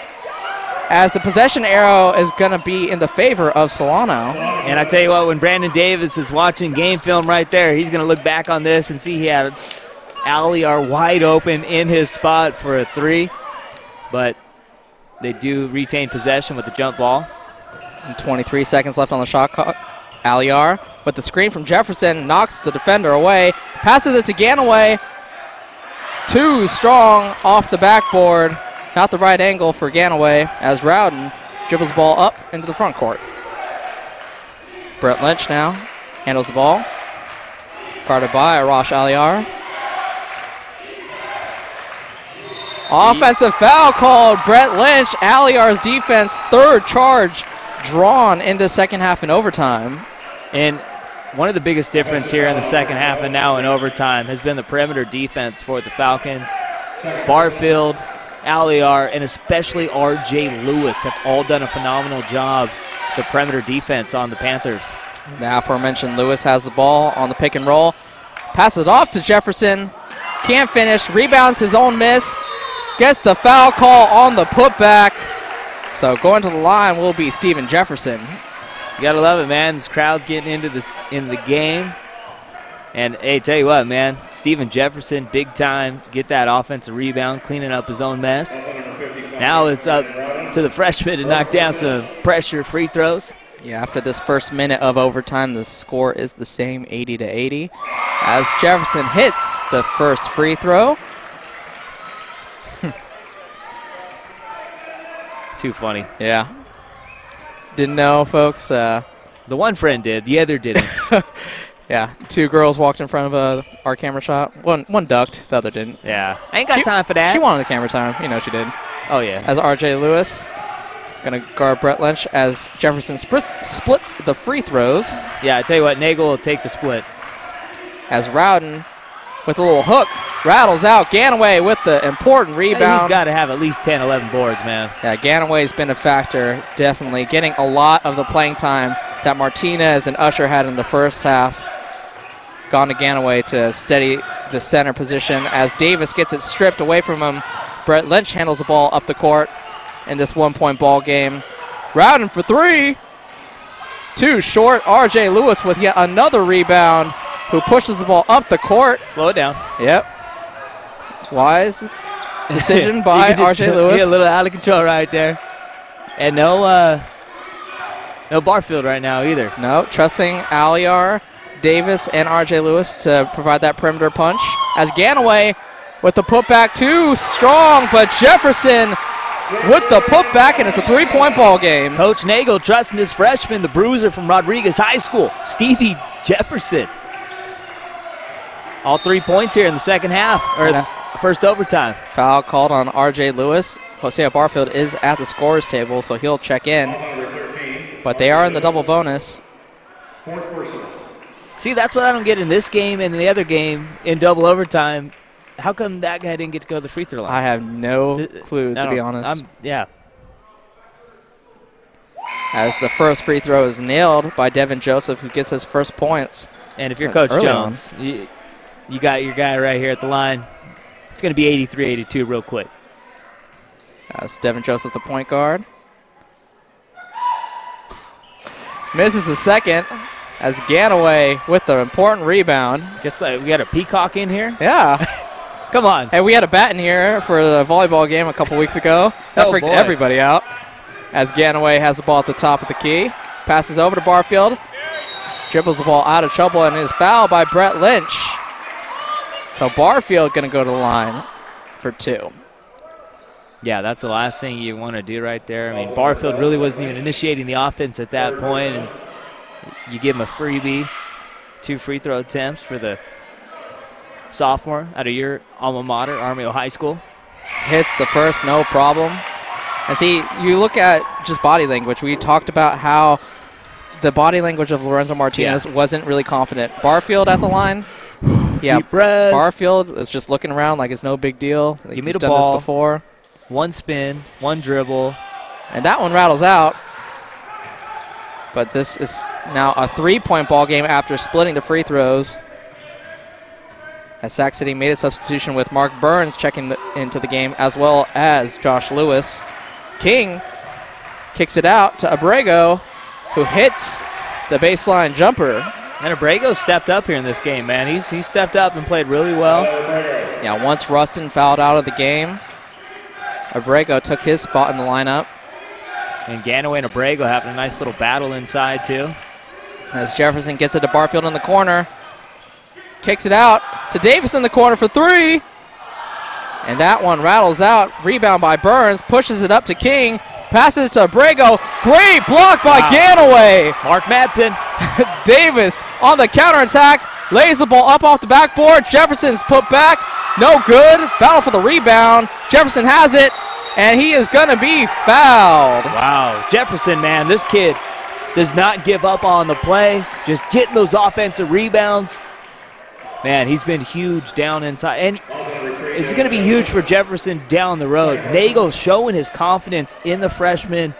as the possession arrow is going to be in the favor of Solano. And I tell you what, when Brandon Davis is watching game film right there, he's going to look back on this and see he had Aliar wide open in his spot for a three. But they do retain possession with the jump ball. And 23 seconds left on the shot clock. Aliar with the screen from Jefferson knocks the defender away, passes it to Ganaway. Too strong off the backboard. Not the right angle for Ganaway as Rowden dribbles the ball up into the front court. Brett Lynch now handles the ball. Guarded by Arash Aliar. Offensive foul called. Brett Lynch, Aliar's defense, third charge drawn in the second half in overtime. And one of the biggest difference here in the second half and now in overtime has been the perimeter defense for the Falcons. Barfield, Aliar, and especially R.J. Lewis have all done a phenomenal job. The perimeter defense on the Panthers. The aforementioned Lewis has the ball on the pick and roll. Passes it off to Jefferson. Can't finish. Rebounds his own miss. Gets the foul call on the putback. So going to the line will be Steven Jefferson. You gotta love it, man. This crowd's getting into this in the game. And hey, tell you what, man, Steven Jefferson, big time, get that offensive rebound, cleaning up his own mess. Now it's up to the freshman to knock down some pressure free throws. Yeah, after this first minute of overtime, the score is the same, 80 to 80. As Jefferson hits the first free throw. Too funny. Yeah. Didn't know, folks. Uh, The one friend did, the other didn't. yeah, two girls walked in front of uh, our camera shot. One one ducked, the other didn't. yeah, I ain't got She- time for that. She wanted the camera time. You know she did. oh yeah, As RJ Lewis going to guard Brett Lynch as Jefferson splits, splits the free throws. yeah. I tell you what, Nagel will take the split. As Rowden with a little hook rattles out. Ganaway with the important rebound. He's got to have at least 10, 11 boards, man. Yeah, Ganaway's been a factor, definitely getting a lot of the playing time that Martinez and Usher had in the first half. Gone to Ganaway to steady the center position as Davis gets it stripped away from him. Brett Lynch handles the ball up the court in this one-point ball game. Rowden for three. Too short. R.J. Lewis with yet another rebound, who pushes the ball up the court. Slow it down. Yep. Wise decision by R.J. Lewis. a little out of control right there, and no, uh, no Barfield right now either. No, trusting Aliar, Davis, and RJ Lewis to provide that perimeter punch. As Ganaway with the putback, too strong, but Jefferson with the putback, and it's a three point ball game. Coach Nagel trusting his freshman, the bruiser from Rodriguez High School, Stevie Jefferson. All three points here in the second half, or the first overtime. Foul called on R.J. Lewis. Hosea Barfield is at the scorer's table, so he'll check in. But they are in the double bonus. See, that's what I don't get in this game and the other game in double overtime. How come that guy didn't get to go to the free throw line? I have no Th- uh, clue, to be honest. I'm, yeah. As the first free throw is nailed by Devin Joseph, who gets his first points. And if you're Coach. Jones, you, got your guy right here at the line. It's going to be 83 82 real quick. As Devin Joseph, the point guard. Misses the second as Ganaway with the important rebound. Guess uh, we got a peacock in here. Yeah. Come on. hey, we had a bat in here for the volleyball game a couple weeks ago. That Oh, freaked boy. everybody out. As Ganaway has the ball at the top of the key. Passes over to Barfield. Dribbles the ball out of trouble and is fouled by Brett Lynch. So Barfield going to go to the line for two. Yeah, that's the last thing you want to do right there. I mean, Barfield really wasn't even initiating the offense at that point, and you give him a freebie, two free throw attempts for the sophomore out of your alma mater, Armijo High School. hits the first, no problem. And see, you look at just body language. We talked about how the body language of Lorenzo Martinez wasn't really confident. Barfield at the line. Yeah, Deep. Barfield is just looking around like it's no big deal. Like Give me he's the done ball. this before. One spin, one dribble. And that one rattles out. But this is now a three-point ball game after splitting the free throws. As Sac City made a substitution with Mark Burns checking the, into the game, as well as Josh Lewis. King kicks it out to Abrego, who hits the baseline jumper. And Abrego stepped up here in this game, man. He's he stepped up and played really well. Yeah, once Rustin fouled out of the game, Abrego took his spot in the lineup. And Ganaway and Abrego having a nice little battle inside, too. As Jefferson gets it to Barfield in the corner, kicks it out to Davis in the corner for three. And that one rattles out. Rebound by Burns, pushes it up to King, passes to Abrego. Great block by Wow. Ganaway. Mark Madsen. Davis on the counterattack, lays the ball up off the backboard. Jefferson's put back, no good. Battle for the rebound. Jefferson has it, and he is going to be fouled. Wow. Jefferson, man, this kid does not give up on the play, just getting those offensive rebounds. Man, he's been huge down inside. And it's going to be huge for Jefferson down the road. Nagel showing his confidence in the freshman.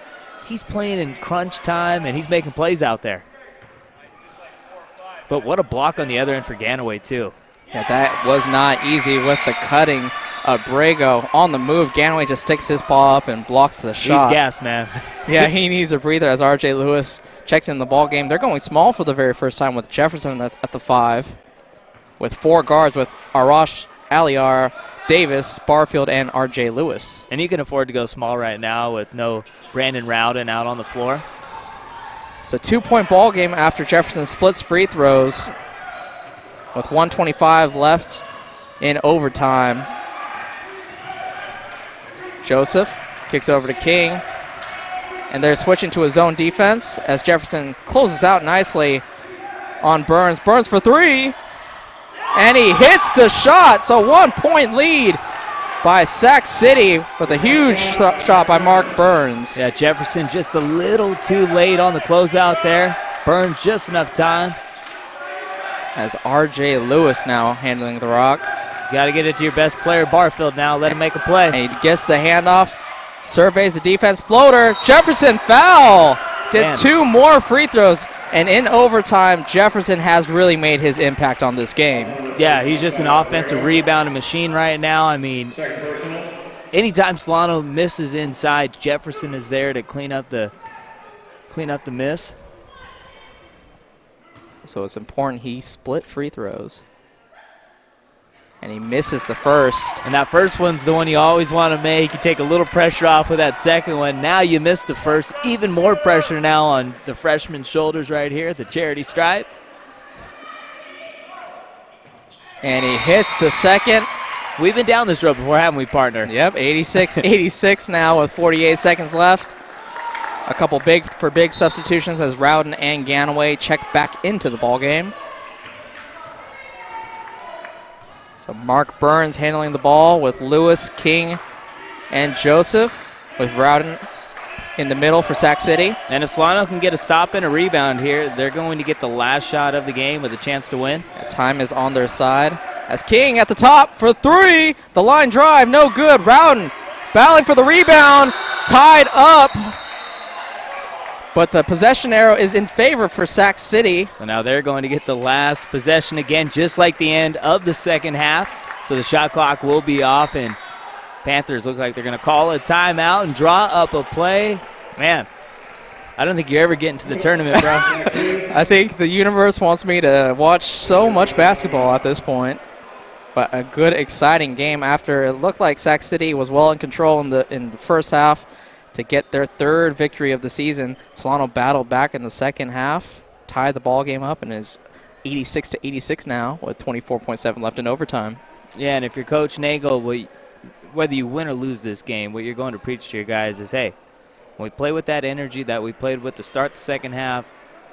He's playing in crunch time, and he's making plays out there. But what a block on the other end for Ganaway, too. Yeah, that was not easy with the cutting. of Brago on the move. Ganaway just sticks his paw up and blocks the shot. He's gassed, man. yeah, he needs a breather as R.J. Lewis checks in the ball game. They're going small for the very first time with Jefferson at, at the five, with four guards with Arash, Aliar, Davis, Barfield, and R.J. Lewis. and you can afford to go small right now with no Brandon Rowden out on the floor. It's a two-point ball game after Jefferson splits free throws with 125 left in overtime. Joseph kicks it over to King. And they're switching to a zone defense as Jefferson closes out nicely on Burns. Burns for three. And he hits the shot. So one point lead by Sac City with a huge sh- shot by Mark Burns. Yeah, Jefferson just a little too late on the closeout there. Burns just enough time. As RJ Lewis now handling the rock. Got to get it to your best player, Barfield, now. Let him make a play. And he gets the handoff, surveys the defense, floater. Jefferson foul. Did two more free throws. And in overtime, Jefferson has really made his impact on this game. Yeah, he's just an offensive rebounding machine right now. I mean, anytime Solano misses inside, Jefferson is there to clean up the clean up the miss. So it's important he split free throws. And he misses the first. And that first one's the one you always want to make. You take a little pressure off with that second one. Now you missed the first. Even more pressure now on the freshman's shoulders right here at the charity stripe. And he hits the second. We've been down this road before, haven't we, partner? Yep, 86 86 now with 48 seconds left. A couple big for big substitutions as Rowden and Ganaway check back into the ball game. So Mark Burns handling the ball with Lewis, King, and Joseph, with Rowden in the middle for Sac City. And if Solano can get a stop and a rebound here, they're going to get the last shot of the game with a chance to win. Time is on their side. As King at the top for three. The line drive, no good. Rowden battling for the rebound, tied up. But the possession arrow is in favor for Sac City. So now they're going to get the last possession again, just like the end of the second half. So the shot clock will be off, and Panthers look like they're going to call a timeout and draw up a play. Man, I don't think you're ever getting to the tournament, bro. I think the universe wants me to watch so much basketball at this point. But a good, exciting game after it looked like Sac City was well in control in the in the first half to get their third victory of the season. Solano battled back in the second half, tied the ball game up, and is 86 to 86 now with 24.7 left in overtime. yeah, and if you're Coach Nagel, whether you win or lose this game, what you're going to preach to your guys is, hey, when we play with that energy that we played with to start the second half,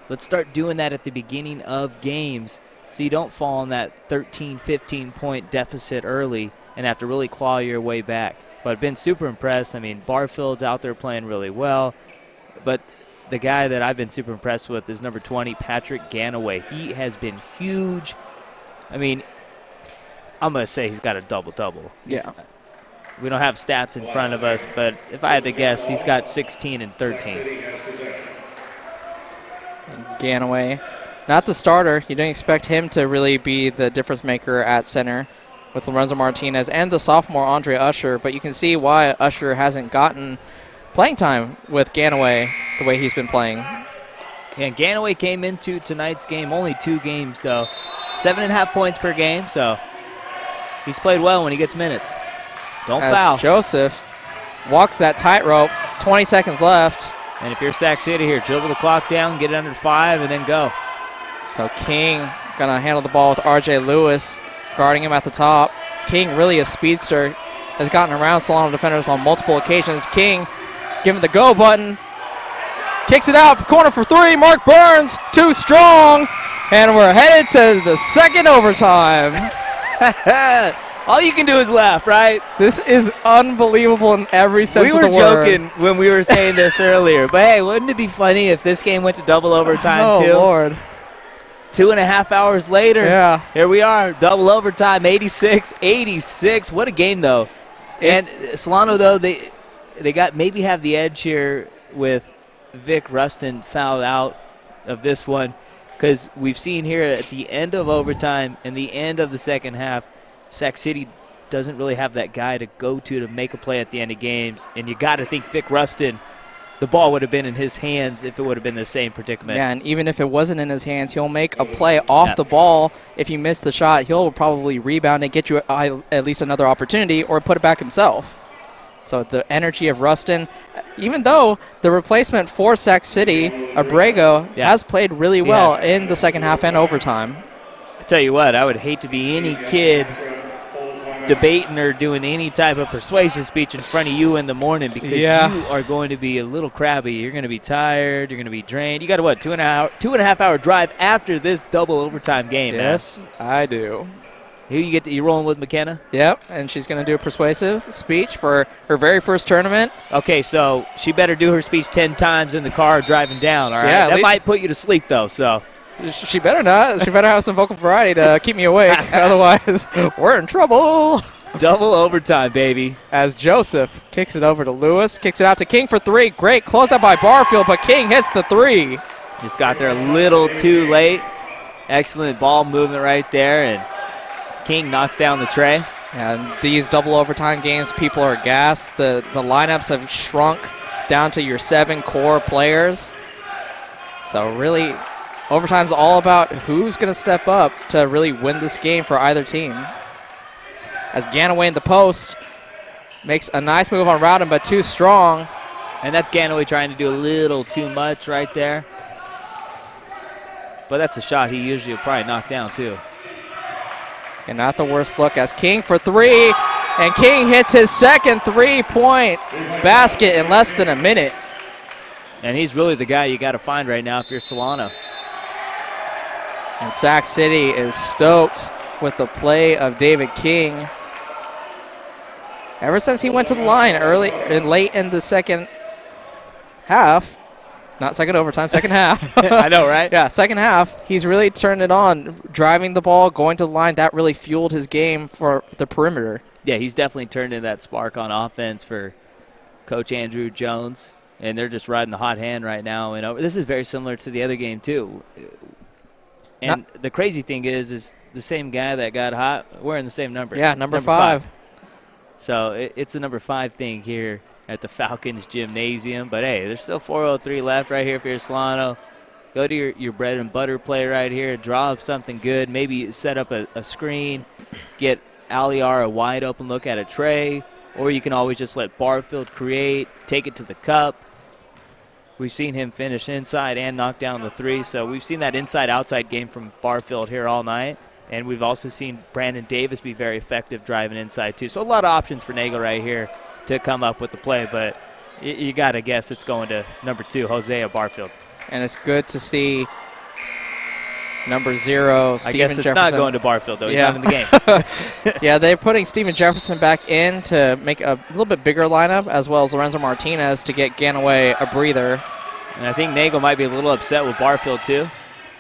let's start doing that at the beginning of games so you don't fall in that 13, 15 point deficit early and have to really claw your way back. But I've been super impressed. I mean, Barfield's out there playing really well. But the guy that I've been super impressed with is number 20, Patrick Ganaway. He has been huge. I mean, I'm going to say he's got a double double. Yeah. We don't have stats in front of us, but if I had to guess, he's got 16 and 13. Ganaway, not the starter. You didn't expect him to really be the difference maker at center with Lorenzo Martinez and the sophomore Andre Usher, but you can see why Usher hasn't gotten playing time with Ganaway the way he's been playing. And Ganaway came into tonight's game only two games, though. Seven and a half points per game, so he's played well when he gets minutes. Don't As foul. Joseph walks that tightrope, 20 seconds left. and if you're Sac City here, dribble the clock down, get it under five, and then go. So King gonna handle the ball with RJ Lewis guarding him at the top. King really a speedster, has gotten around Solano defenders on multiple occasions. King giving the go button, kicks it out corner for three. Mark Burns too strong, and we're headed to the second overtime. All you can do is laugh, right? This is unbelievable in every sense we were of the word. joking when we were saying this earlier, but hey, wouldn't it be funny if this game went to double overtime oh too? Lord, Two and a half hours later, yeah. here we are, double overtime, 86, 86. What a game, though. And Solano, though, they they got maybe have the edge here with Vic Rustin fouled out of this one because we've seen here at the end of overtime and the end of the second half, Sac City doesn't really have that guy to go to to make a play at the end of games. And you got to think Vic Rustin, the ball would have been in his hands if it would have been the same predicament. Yeah, and even if it wasn't in his hands, he'll make a play off Yeah. the ball. If you miss the shot, he'll probably rebound and get you at least another opportunity or put it back himself. So the energy of Rustin, even though the replacement for Sac City, Abrego, Yeah. has played really well has. in the second half and overtime. I tell you what, I would hate to be any kid debating or doing any type of persuasive speech in front of you in the morning because Yeah. you are going to be a little crabby. You're going to be tired. You're going to be drained. You got a what two and a hour, two and a half hour drive after this double overtime game. man. Yes, I do. Who you get? To, you rolling with McKenna? Yep, and she's going to do a persuasive speech for her very first tournament. Okay, so she better do her speech ten times in the car driving down. All right, Yeah, that might put you to sleep though. So She better not. She better have some vocal variety to keep me awake. Otherwise, we're in trouble. double overtime, baby. as Joseph kicks it over to Lewis, kicks it out to King for three. Great closeout by Barfield, but King hits the three. Just got there a little too late. Excellent ball movement right there, and King knocks down the tray. And these double overtime games, people are gassed. The the lineups have shrunk down to your seven core players. So really, overtime's all about who's going to step up to really win this game for either team. As Ganaway in the post makes a nice move on Rowden, but too strong. And that's Ganaway trying to do a little too much right there. But that's a shot he usually will probably knock down too. And not the worst look as King for three. And King hits his second three point basket in less than a minute. And he's really the guy you got to find right now if you're Solano. And Sac City is stoked with the play of David King. Ever since he went to the line early and late in the second half, not second overtime, second half. I know, right? Yeah, second half, he's really turned it on, driving the ball, going to the line. That really fueled his game for the perimeter. Yeah, he's definitely turned in that spark on offense for Coach Andrew Jones, and they're just riding the hot hand right now. And over. this is very similar to the other game too. And the crazy thing is, is the same guy that got hot wearing the same number. Yeah, number, five. So it, it's a number five thing here at the Falcons gymnasium. But hey, there's still 403 left right here for your Solano. Go to your, your bread and butter play right here. Draw up something good. Maybe set up a, a screen. Get Aliar a wide open look at a tray. Or you can always just let Barfield create, take it to the cup. We've seen him finish inside and knock down the three. So we've seen that inside outside game from Barfield here all night. And we've also seen Brandon Davis be very effective driving inside, too. So a lot of options for Nagel right here to come up with the play. But you, you got to guess it's going to number two, Hosea Barfield. And it's good to see number zero, Steven I guess it's Jefferson. not going to Barfield, though. He's Yeah. not in the game. yeah, they're putting Steven Jefferson back in to make a little bit bigger lineup, as well as Lorenzo Martinez to get Ganaway a breather. and I think Nagel might be a little upset with Barfield, too.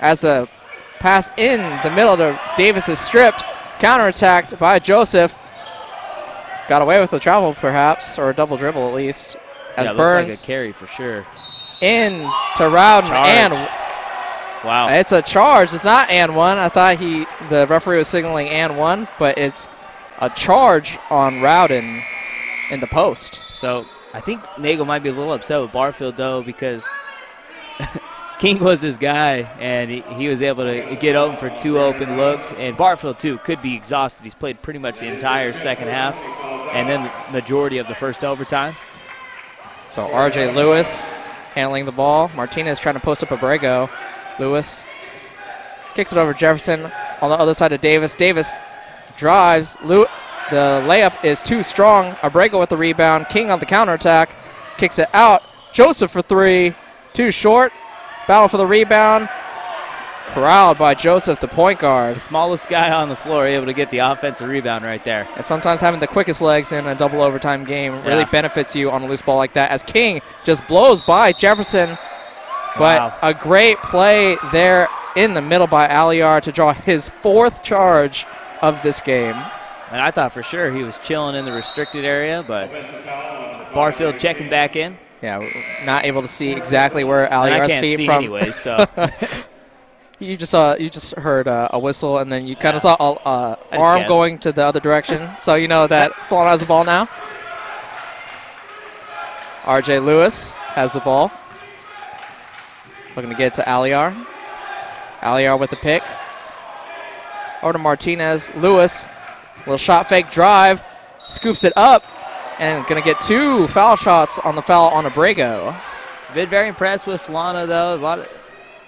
As a pass in the middle to Davis is stripped, counterattacked by Joseph. Got away with the travel, perhaps, or a double dribble at least. As yeah, Burns like a carry for sure. in to Rowden Charge. and Wow. Uh, it's a charge. It's not and one. I thought he the referee was signaling and one, but it's a charge on Rowden in the post. So I think Nagel might be a little upset with Barfield though because King was his guy and he, he was able to get open for two open looks. And Barfield too could be exhausted. He's played pretty much the entire second half and then the majority of the first overtime. So RJ Lewis handling the ball. Martinez trying to post up a Abrego. Lewis kicks it over Jefferson on the other side of Davis. Davis drives. Lew- the layup is too strong. Abrego with the rebound. King on the counterattack. Kicks it out. Joseph for three. Too short. Battle for the rebound. Corralled by Joseph, the point guard. The smallest guy on the floor able to get the offensive rebound right there. And sometimes having the quickest legs in a double overtime game really Yeah. benefits you on a loose ball like that. As King just blows by Jefferson, but Wow. a great play there in the middle by Aliar to draw his fourth charge of this game. And I thought for sure he was chilling in the restricted area, but Barfield checking back in. Yeah, not able to see exactly where Aliar's feet see from. anyway, so You just saw, you just heard uh, a whistle, and then you kind of saw a uh, arm guessed. going to the other direction, so you know that Solano has the ball now. RJ Lewis has the ball. Looking to get to Aliar. Aliar with the pick. Over to Martinez. Lewis, little shot fake drive, scoops it up, and gonna get two foul shots on the foul on Abrego. been very impressed with Solano though. A lot of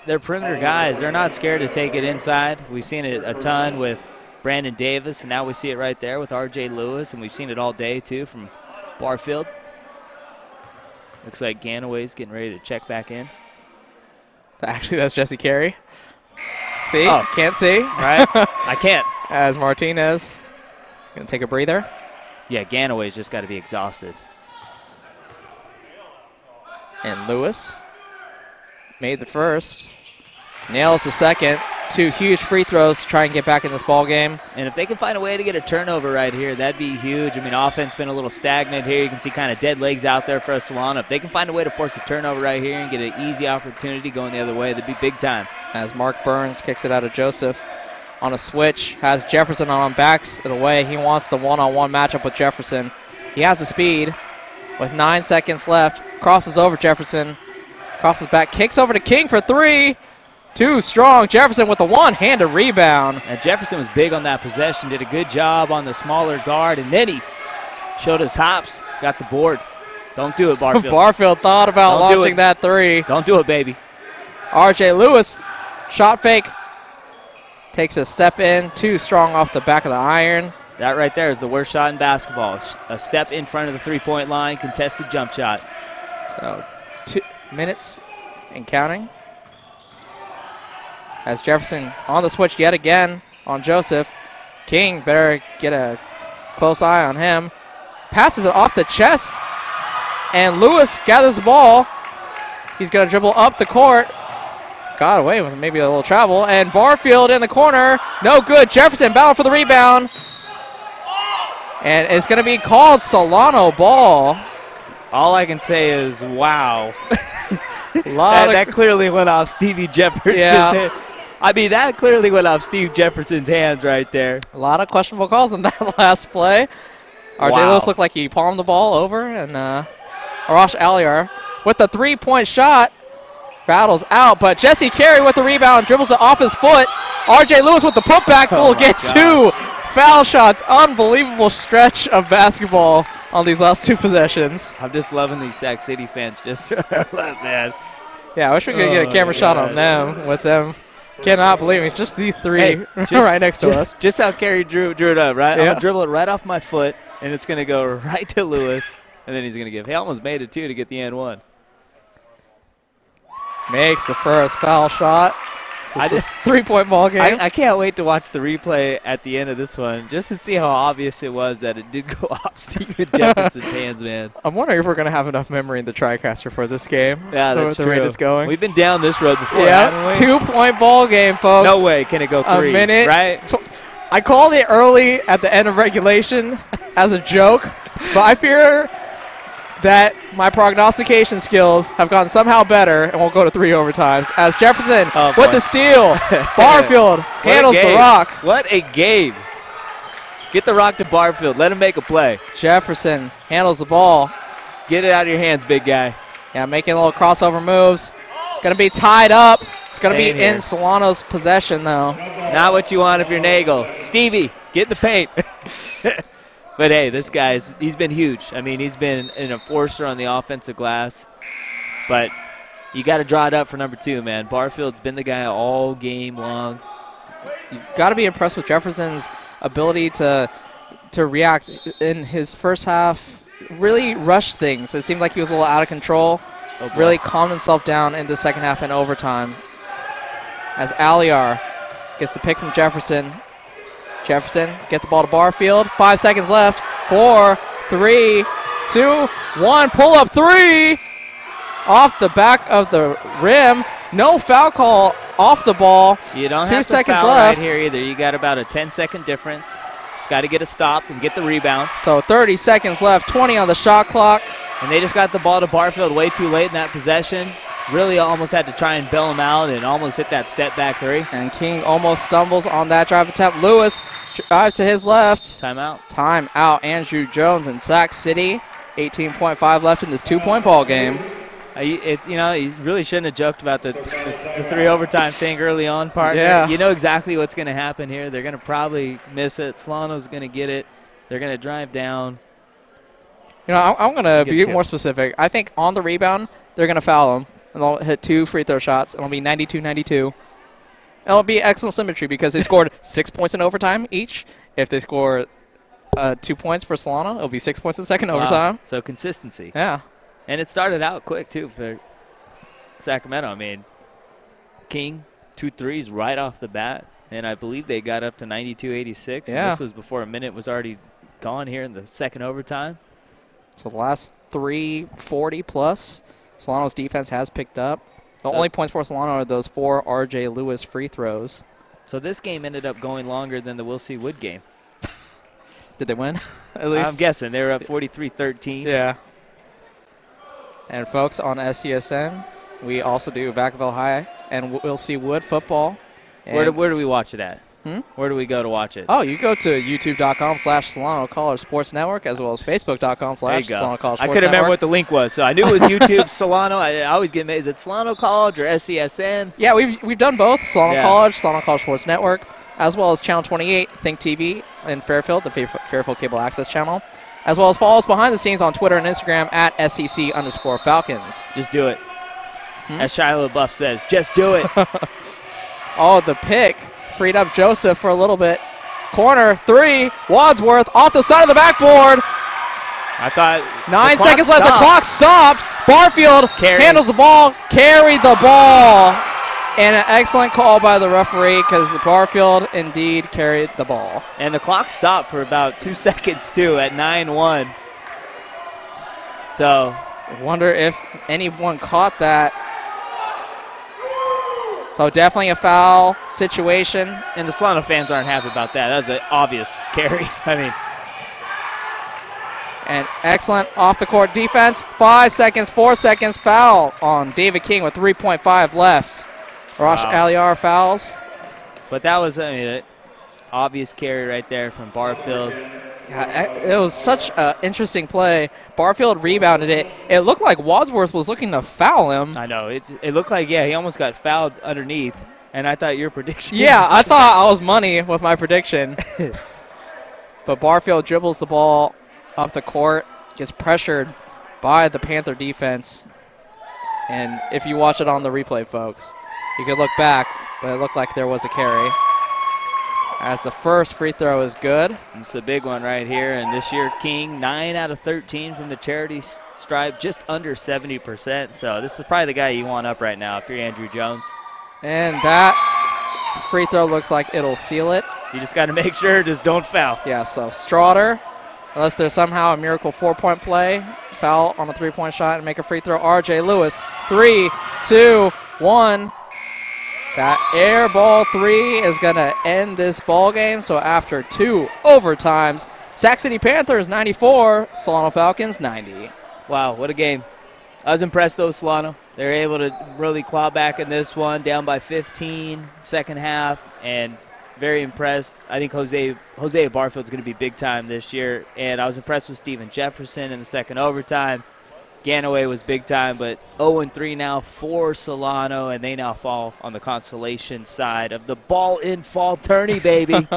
their perimeter guys, they're not scared to take it inside. We've seen it a ton with Brandon Davis, and now we see it right there with R.J. Lewis, and we've seen it all day too from Barfield. Looks like Ganaway's getting ready to check back in. Actually, that's Jesse Carey. See? Oh. Can't see. Right? I can't. As Martinez going to take a breather. Yeah, Ganaway's just got to be exhausted. And Lewis made the first. Nails the second. Two huge free throws to try and get back in this ball game. And if they can find a way to get a turnover right here, that'd be huge. I mean, offense been a little stagnant here. You can see kind of dead legs out there for Solano. If they can find a way to force a turnover right here and get an easy opportunity going the other way, that'd be big time. As Mark Burns kicks it out of Joseph on a switch. Has Jefferson on, backs it away. He wants the one on one matchup with Jefferson. He has the speed with nine seconds left. Crosses over Jefferson. Crosses back. Kicks over to King for three. Too strong. Jefferson with the one handed rebound. And Jefferson was big on that possession, did a good job on the smaller guard, and then he showed his hops, got the board. Don't do it, Barfield. Barfield thought about Don't launching that three. Don't do it, baby. RJ Lewis, shot fake. Takes a step in. Too strong off the back of the iron. That right there is the worst shot in basketball. A step in front of the three-point line, contested jump shot. So two minutes and counting. As Jefferson on the switch yet again on Joseph. King better get a close eye on him. Passes it off the chest, and Lewis gathers the ball. He's going to dribble up the court. Got away with maybe a little travel. And Barfield in the corner. No good. Jefferson battle for the rebound. And it's going to be called Solano ball. All I can say is, wow. that, that clearly went off Stevie Jefferson's Yeah. hand. I mean, that clearly went off Steve Jefferson's hands right there. A lot of questionable calls in that last play. RJ Wow. Lewis looked like he palmed the ball over, and uh, Arash Aliar with the three-point shot battles out, but Jesse Carey with the rebound dribbles it off his foot. RJ Lewis with the putback Oh will get two foul shots. Unbelievable stretch of basketball on these last two possessions. I'm just loving these Sac City fans just man. Yeah, I wish we could get a Oh, camera shot on them with them. Cannot believe it. Just these three Hey, just- right next to just, us. Just how Carey drew, drew it up, right? I'm Yeah. going to dribble it right off my foot, and it's going to go right to Lewis, and then he's going to give. He almost made it, too, to get the end one. Makes the first foul shot. It's a three-point ball game. I, I can't wait to watch the replay at the end of this one just to see how obvious it was that it did go off Steven Jefferson's hands, man. I'm wondering if we're going to have enough memory in the TriCaster for this game. Yeah, that's the true. rate is going. We've been down this road before, yeah, haven't we? two-point ball game, folks. No way can it go three. A minute. right? Tw- I called it early at the end of regulation as a joke, but I fear that my prognostication skills have gotten somehow better and won't go to three overtimes. As Jefferson Oh, with boy. the steal, Barfield handles the rock. What a game. Get the rock to Barfield. Let him make a play. Jefferson handles the ball. Get it out of your hands, big guy. Yeah, making little crossover moves. Going to be tied up. It's going to be here. in Solano's possession, though. Not what you want if you're Nagel. Stevie, get in the paint. but hey, this guy's he's been huge. I mean, he's been an enforcer on the offensive glass. But you got to draw it up for number two, man. Barfield's been the guy all game long. You got to be impressed with Jefferson's ability to to react in his first half. Really rushed things. It seemed like he was a little out of control. Oh, really calmed himself down in the second half and overtime. As Aliar gets the pick from Jefferson. Jefferson get the ball to Barfield. Five seconds left. Four, three, two, one. Pull up three off the back of the rim. No foul call off the ball. You don't Two have to seconds foul left. right here either. You got about a 10 second difference. Just got to get a stop and get the rebound. So 30 seconds left, 20 on the shot clock. And they just got the ball to Barfield way too late in that possession. Really almost had to try and bail him out and almost hit that step back three. And King almost stumbles on that drive attempt. Lewis drives to his left. Timeout. Time out. Andrew Jones in Sac City. 18.5 left in this two-point ball game. Uh, you, it, you know, you really shouldn't have joked about the, the, the three overtime thing early on, partner. Yeah. You know exactly what's going to happen here. They're going to probably miss it. Solano's going to get it. They're going to drive down. You know, I'm, I'm going to be more specific. I think on the rebound, they're going to foul him. And they'll hit two free throw shots. It'll be 92-92. It'll be excellent symmetry because they scored six points in overtime each. If they score uh, two points for Solano, it'll be six points in second Wow. overtime. So consistency. Yeah. And it started out quick, too, for Sacramento. I mean, King, two threes right off the bat. And I believe they got up to 92 86. Yeah. This was before a minute was already gone here in the second overtime. So the last three forty plus, Solano's defense has picked up. The So- only points for Solano are those four R.J. Lewis free throws. So this game ended up going longer than the Will C. Wood game. Did they win? At least I'm guessing they were up 43 13. yeah. And folks on SCSN, we also do Vacaville High and Will C. Wood football. Where do, where do we watch it at? Hmm? Where do we go to watch it? Oh, you go to youtube.com slash Solano College Sports Network as well as facebook.com slash. Solano College I couldn't remember what the link was, so I knew it was YouTube Solano. I, I always get amazed. Is it Solano College or SCSN? Yeah, we've, we've done both Solano Yeah. College, Solano College Sports Network, as well as Channel 28, Think TV in Fairfield, the Fairfield Cable Access Channel, as well as follow us behind the scenes on Twitter and Instagram at SEC underscore Falcons. Just do it. Hmm? As Shia LaBeouf says, just do it. Oh, the pick freed up Joseph for a little bit. Corner three, Wadsworth off the side of the backboard. I thought Nine seconds left. The clock stopped. Barfield handles the ball, carried the ball. And an excellent call by the referee because Barfield indeed carried the ball. And the clock stopped for about two seconds, too, at 9 1. So, Wonder if anyone caught that. So definitely a foul situation. and the Solano fans aren't happy about that. That was an obvious carry. I mean, And excellent off the court defense. Five seconds, four seconds, foul on David King with 3.5 left. Rosh Wow. Aliar fouls. but that was, I mean, an obvious carry right there from Barfield. Yeah, it was such an interesting play. Barfield rebounded it. It looked like Wadsworth was looking to foul him. I know. It, it looked like, yeah, he almost got fouled underneath. And I thought your prediction. Yeah, I thought I was money with my prediction. but Barfield dribbles the ball up the court, gets pressured by the Panther defense. And if you watch it on the replay, folks, you could look back, but it looked like there was a carry. As the first free throw is good. It's a big one right here. And this year, King, 9 out of 13 from the charity stripe, just under 70%. So this is probably the guy you want up right now if you're Andrew Jones. And that free throw looks like it'll seal it. You just got to make sure, just don't foul. Yeah, so Straughter, unless there's somehow a miracle four point play, foul on a three point shot and make a free throw. RJ Lewis, three, two, one. That air ball three is going to end this ball game. So after two overtimes, Sac City Panthers 94, Solano Falcons 90. Wow, what a game. I was impressed though, Solano. They were able to really claw back in this one, down by 15, second half, and very impressed. I think Hosea Hosea Barfield's going to be big time this year, and I was impressed with Steven Jefferson in the second overtime. Ganaway was big time, but 0-3 now for Solano, and they now fall on the consolation side of the ball in fall tourney, baby.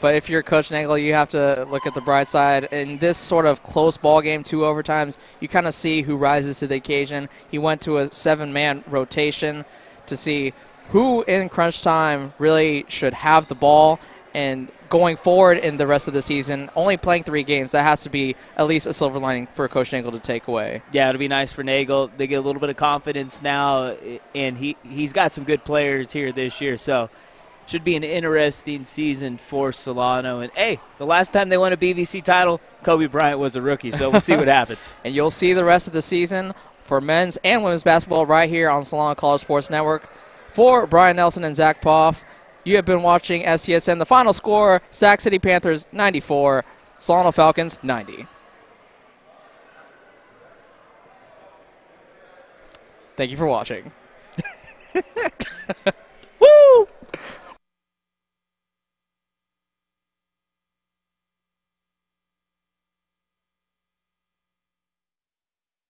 But if you're Coach Nagel, you have to look at the bright side. In this sort of close ball game, two overtimes, you kind of see who rises to the occasion. He went to a seven-man rotation to see who in crunch time really should have the ball. And going forward in the rest of the season, only playing three games, that has to be at least a silver lining for Coach Nagel to take away. Yeah, it'll be nice for Nagel. They get a little bit of confidence now, and he he's got some good players here this year. So should be an interesting season for Solano. And hey, the last time they won a BVC title, Kobe Bryant was a rookie. So we'll see what happens. And you'll see the rest of the season for men's and women's basketball right here on Solano College Sports Network. For Brian Nelson and Zach Poff, you have been watching SCSN. The final score Sac City Panthers 94, Solano Falcons 90. Thank you for watching.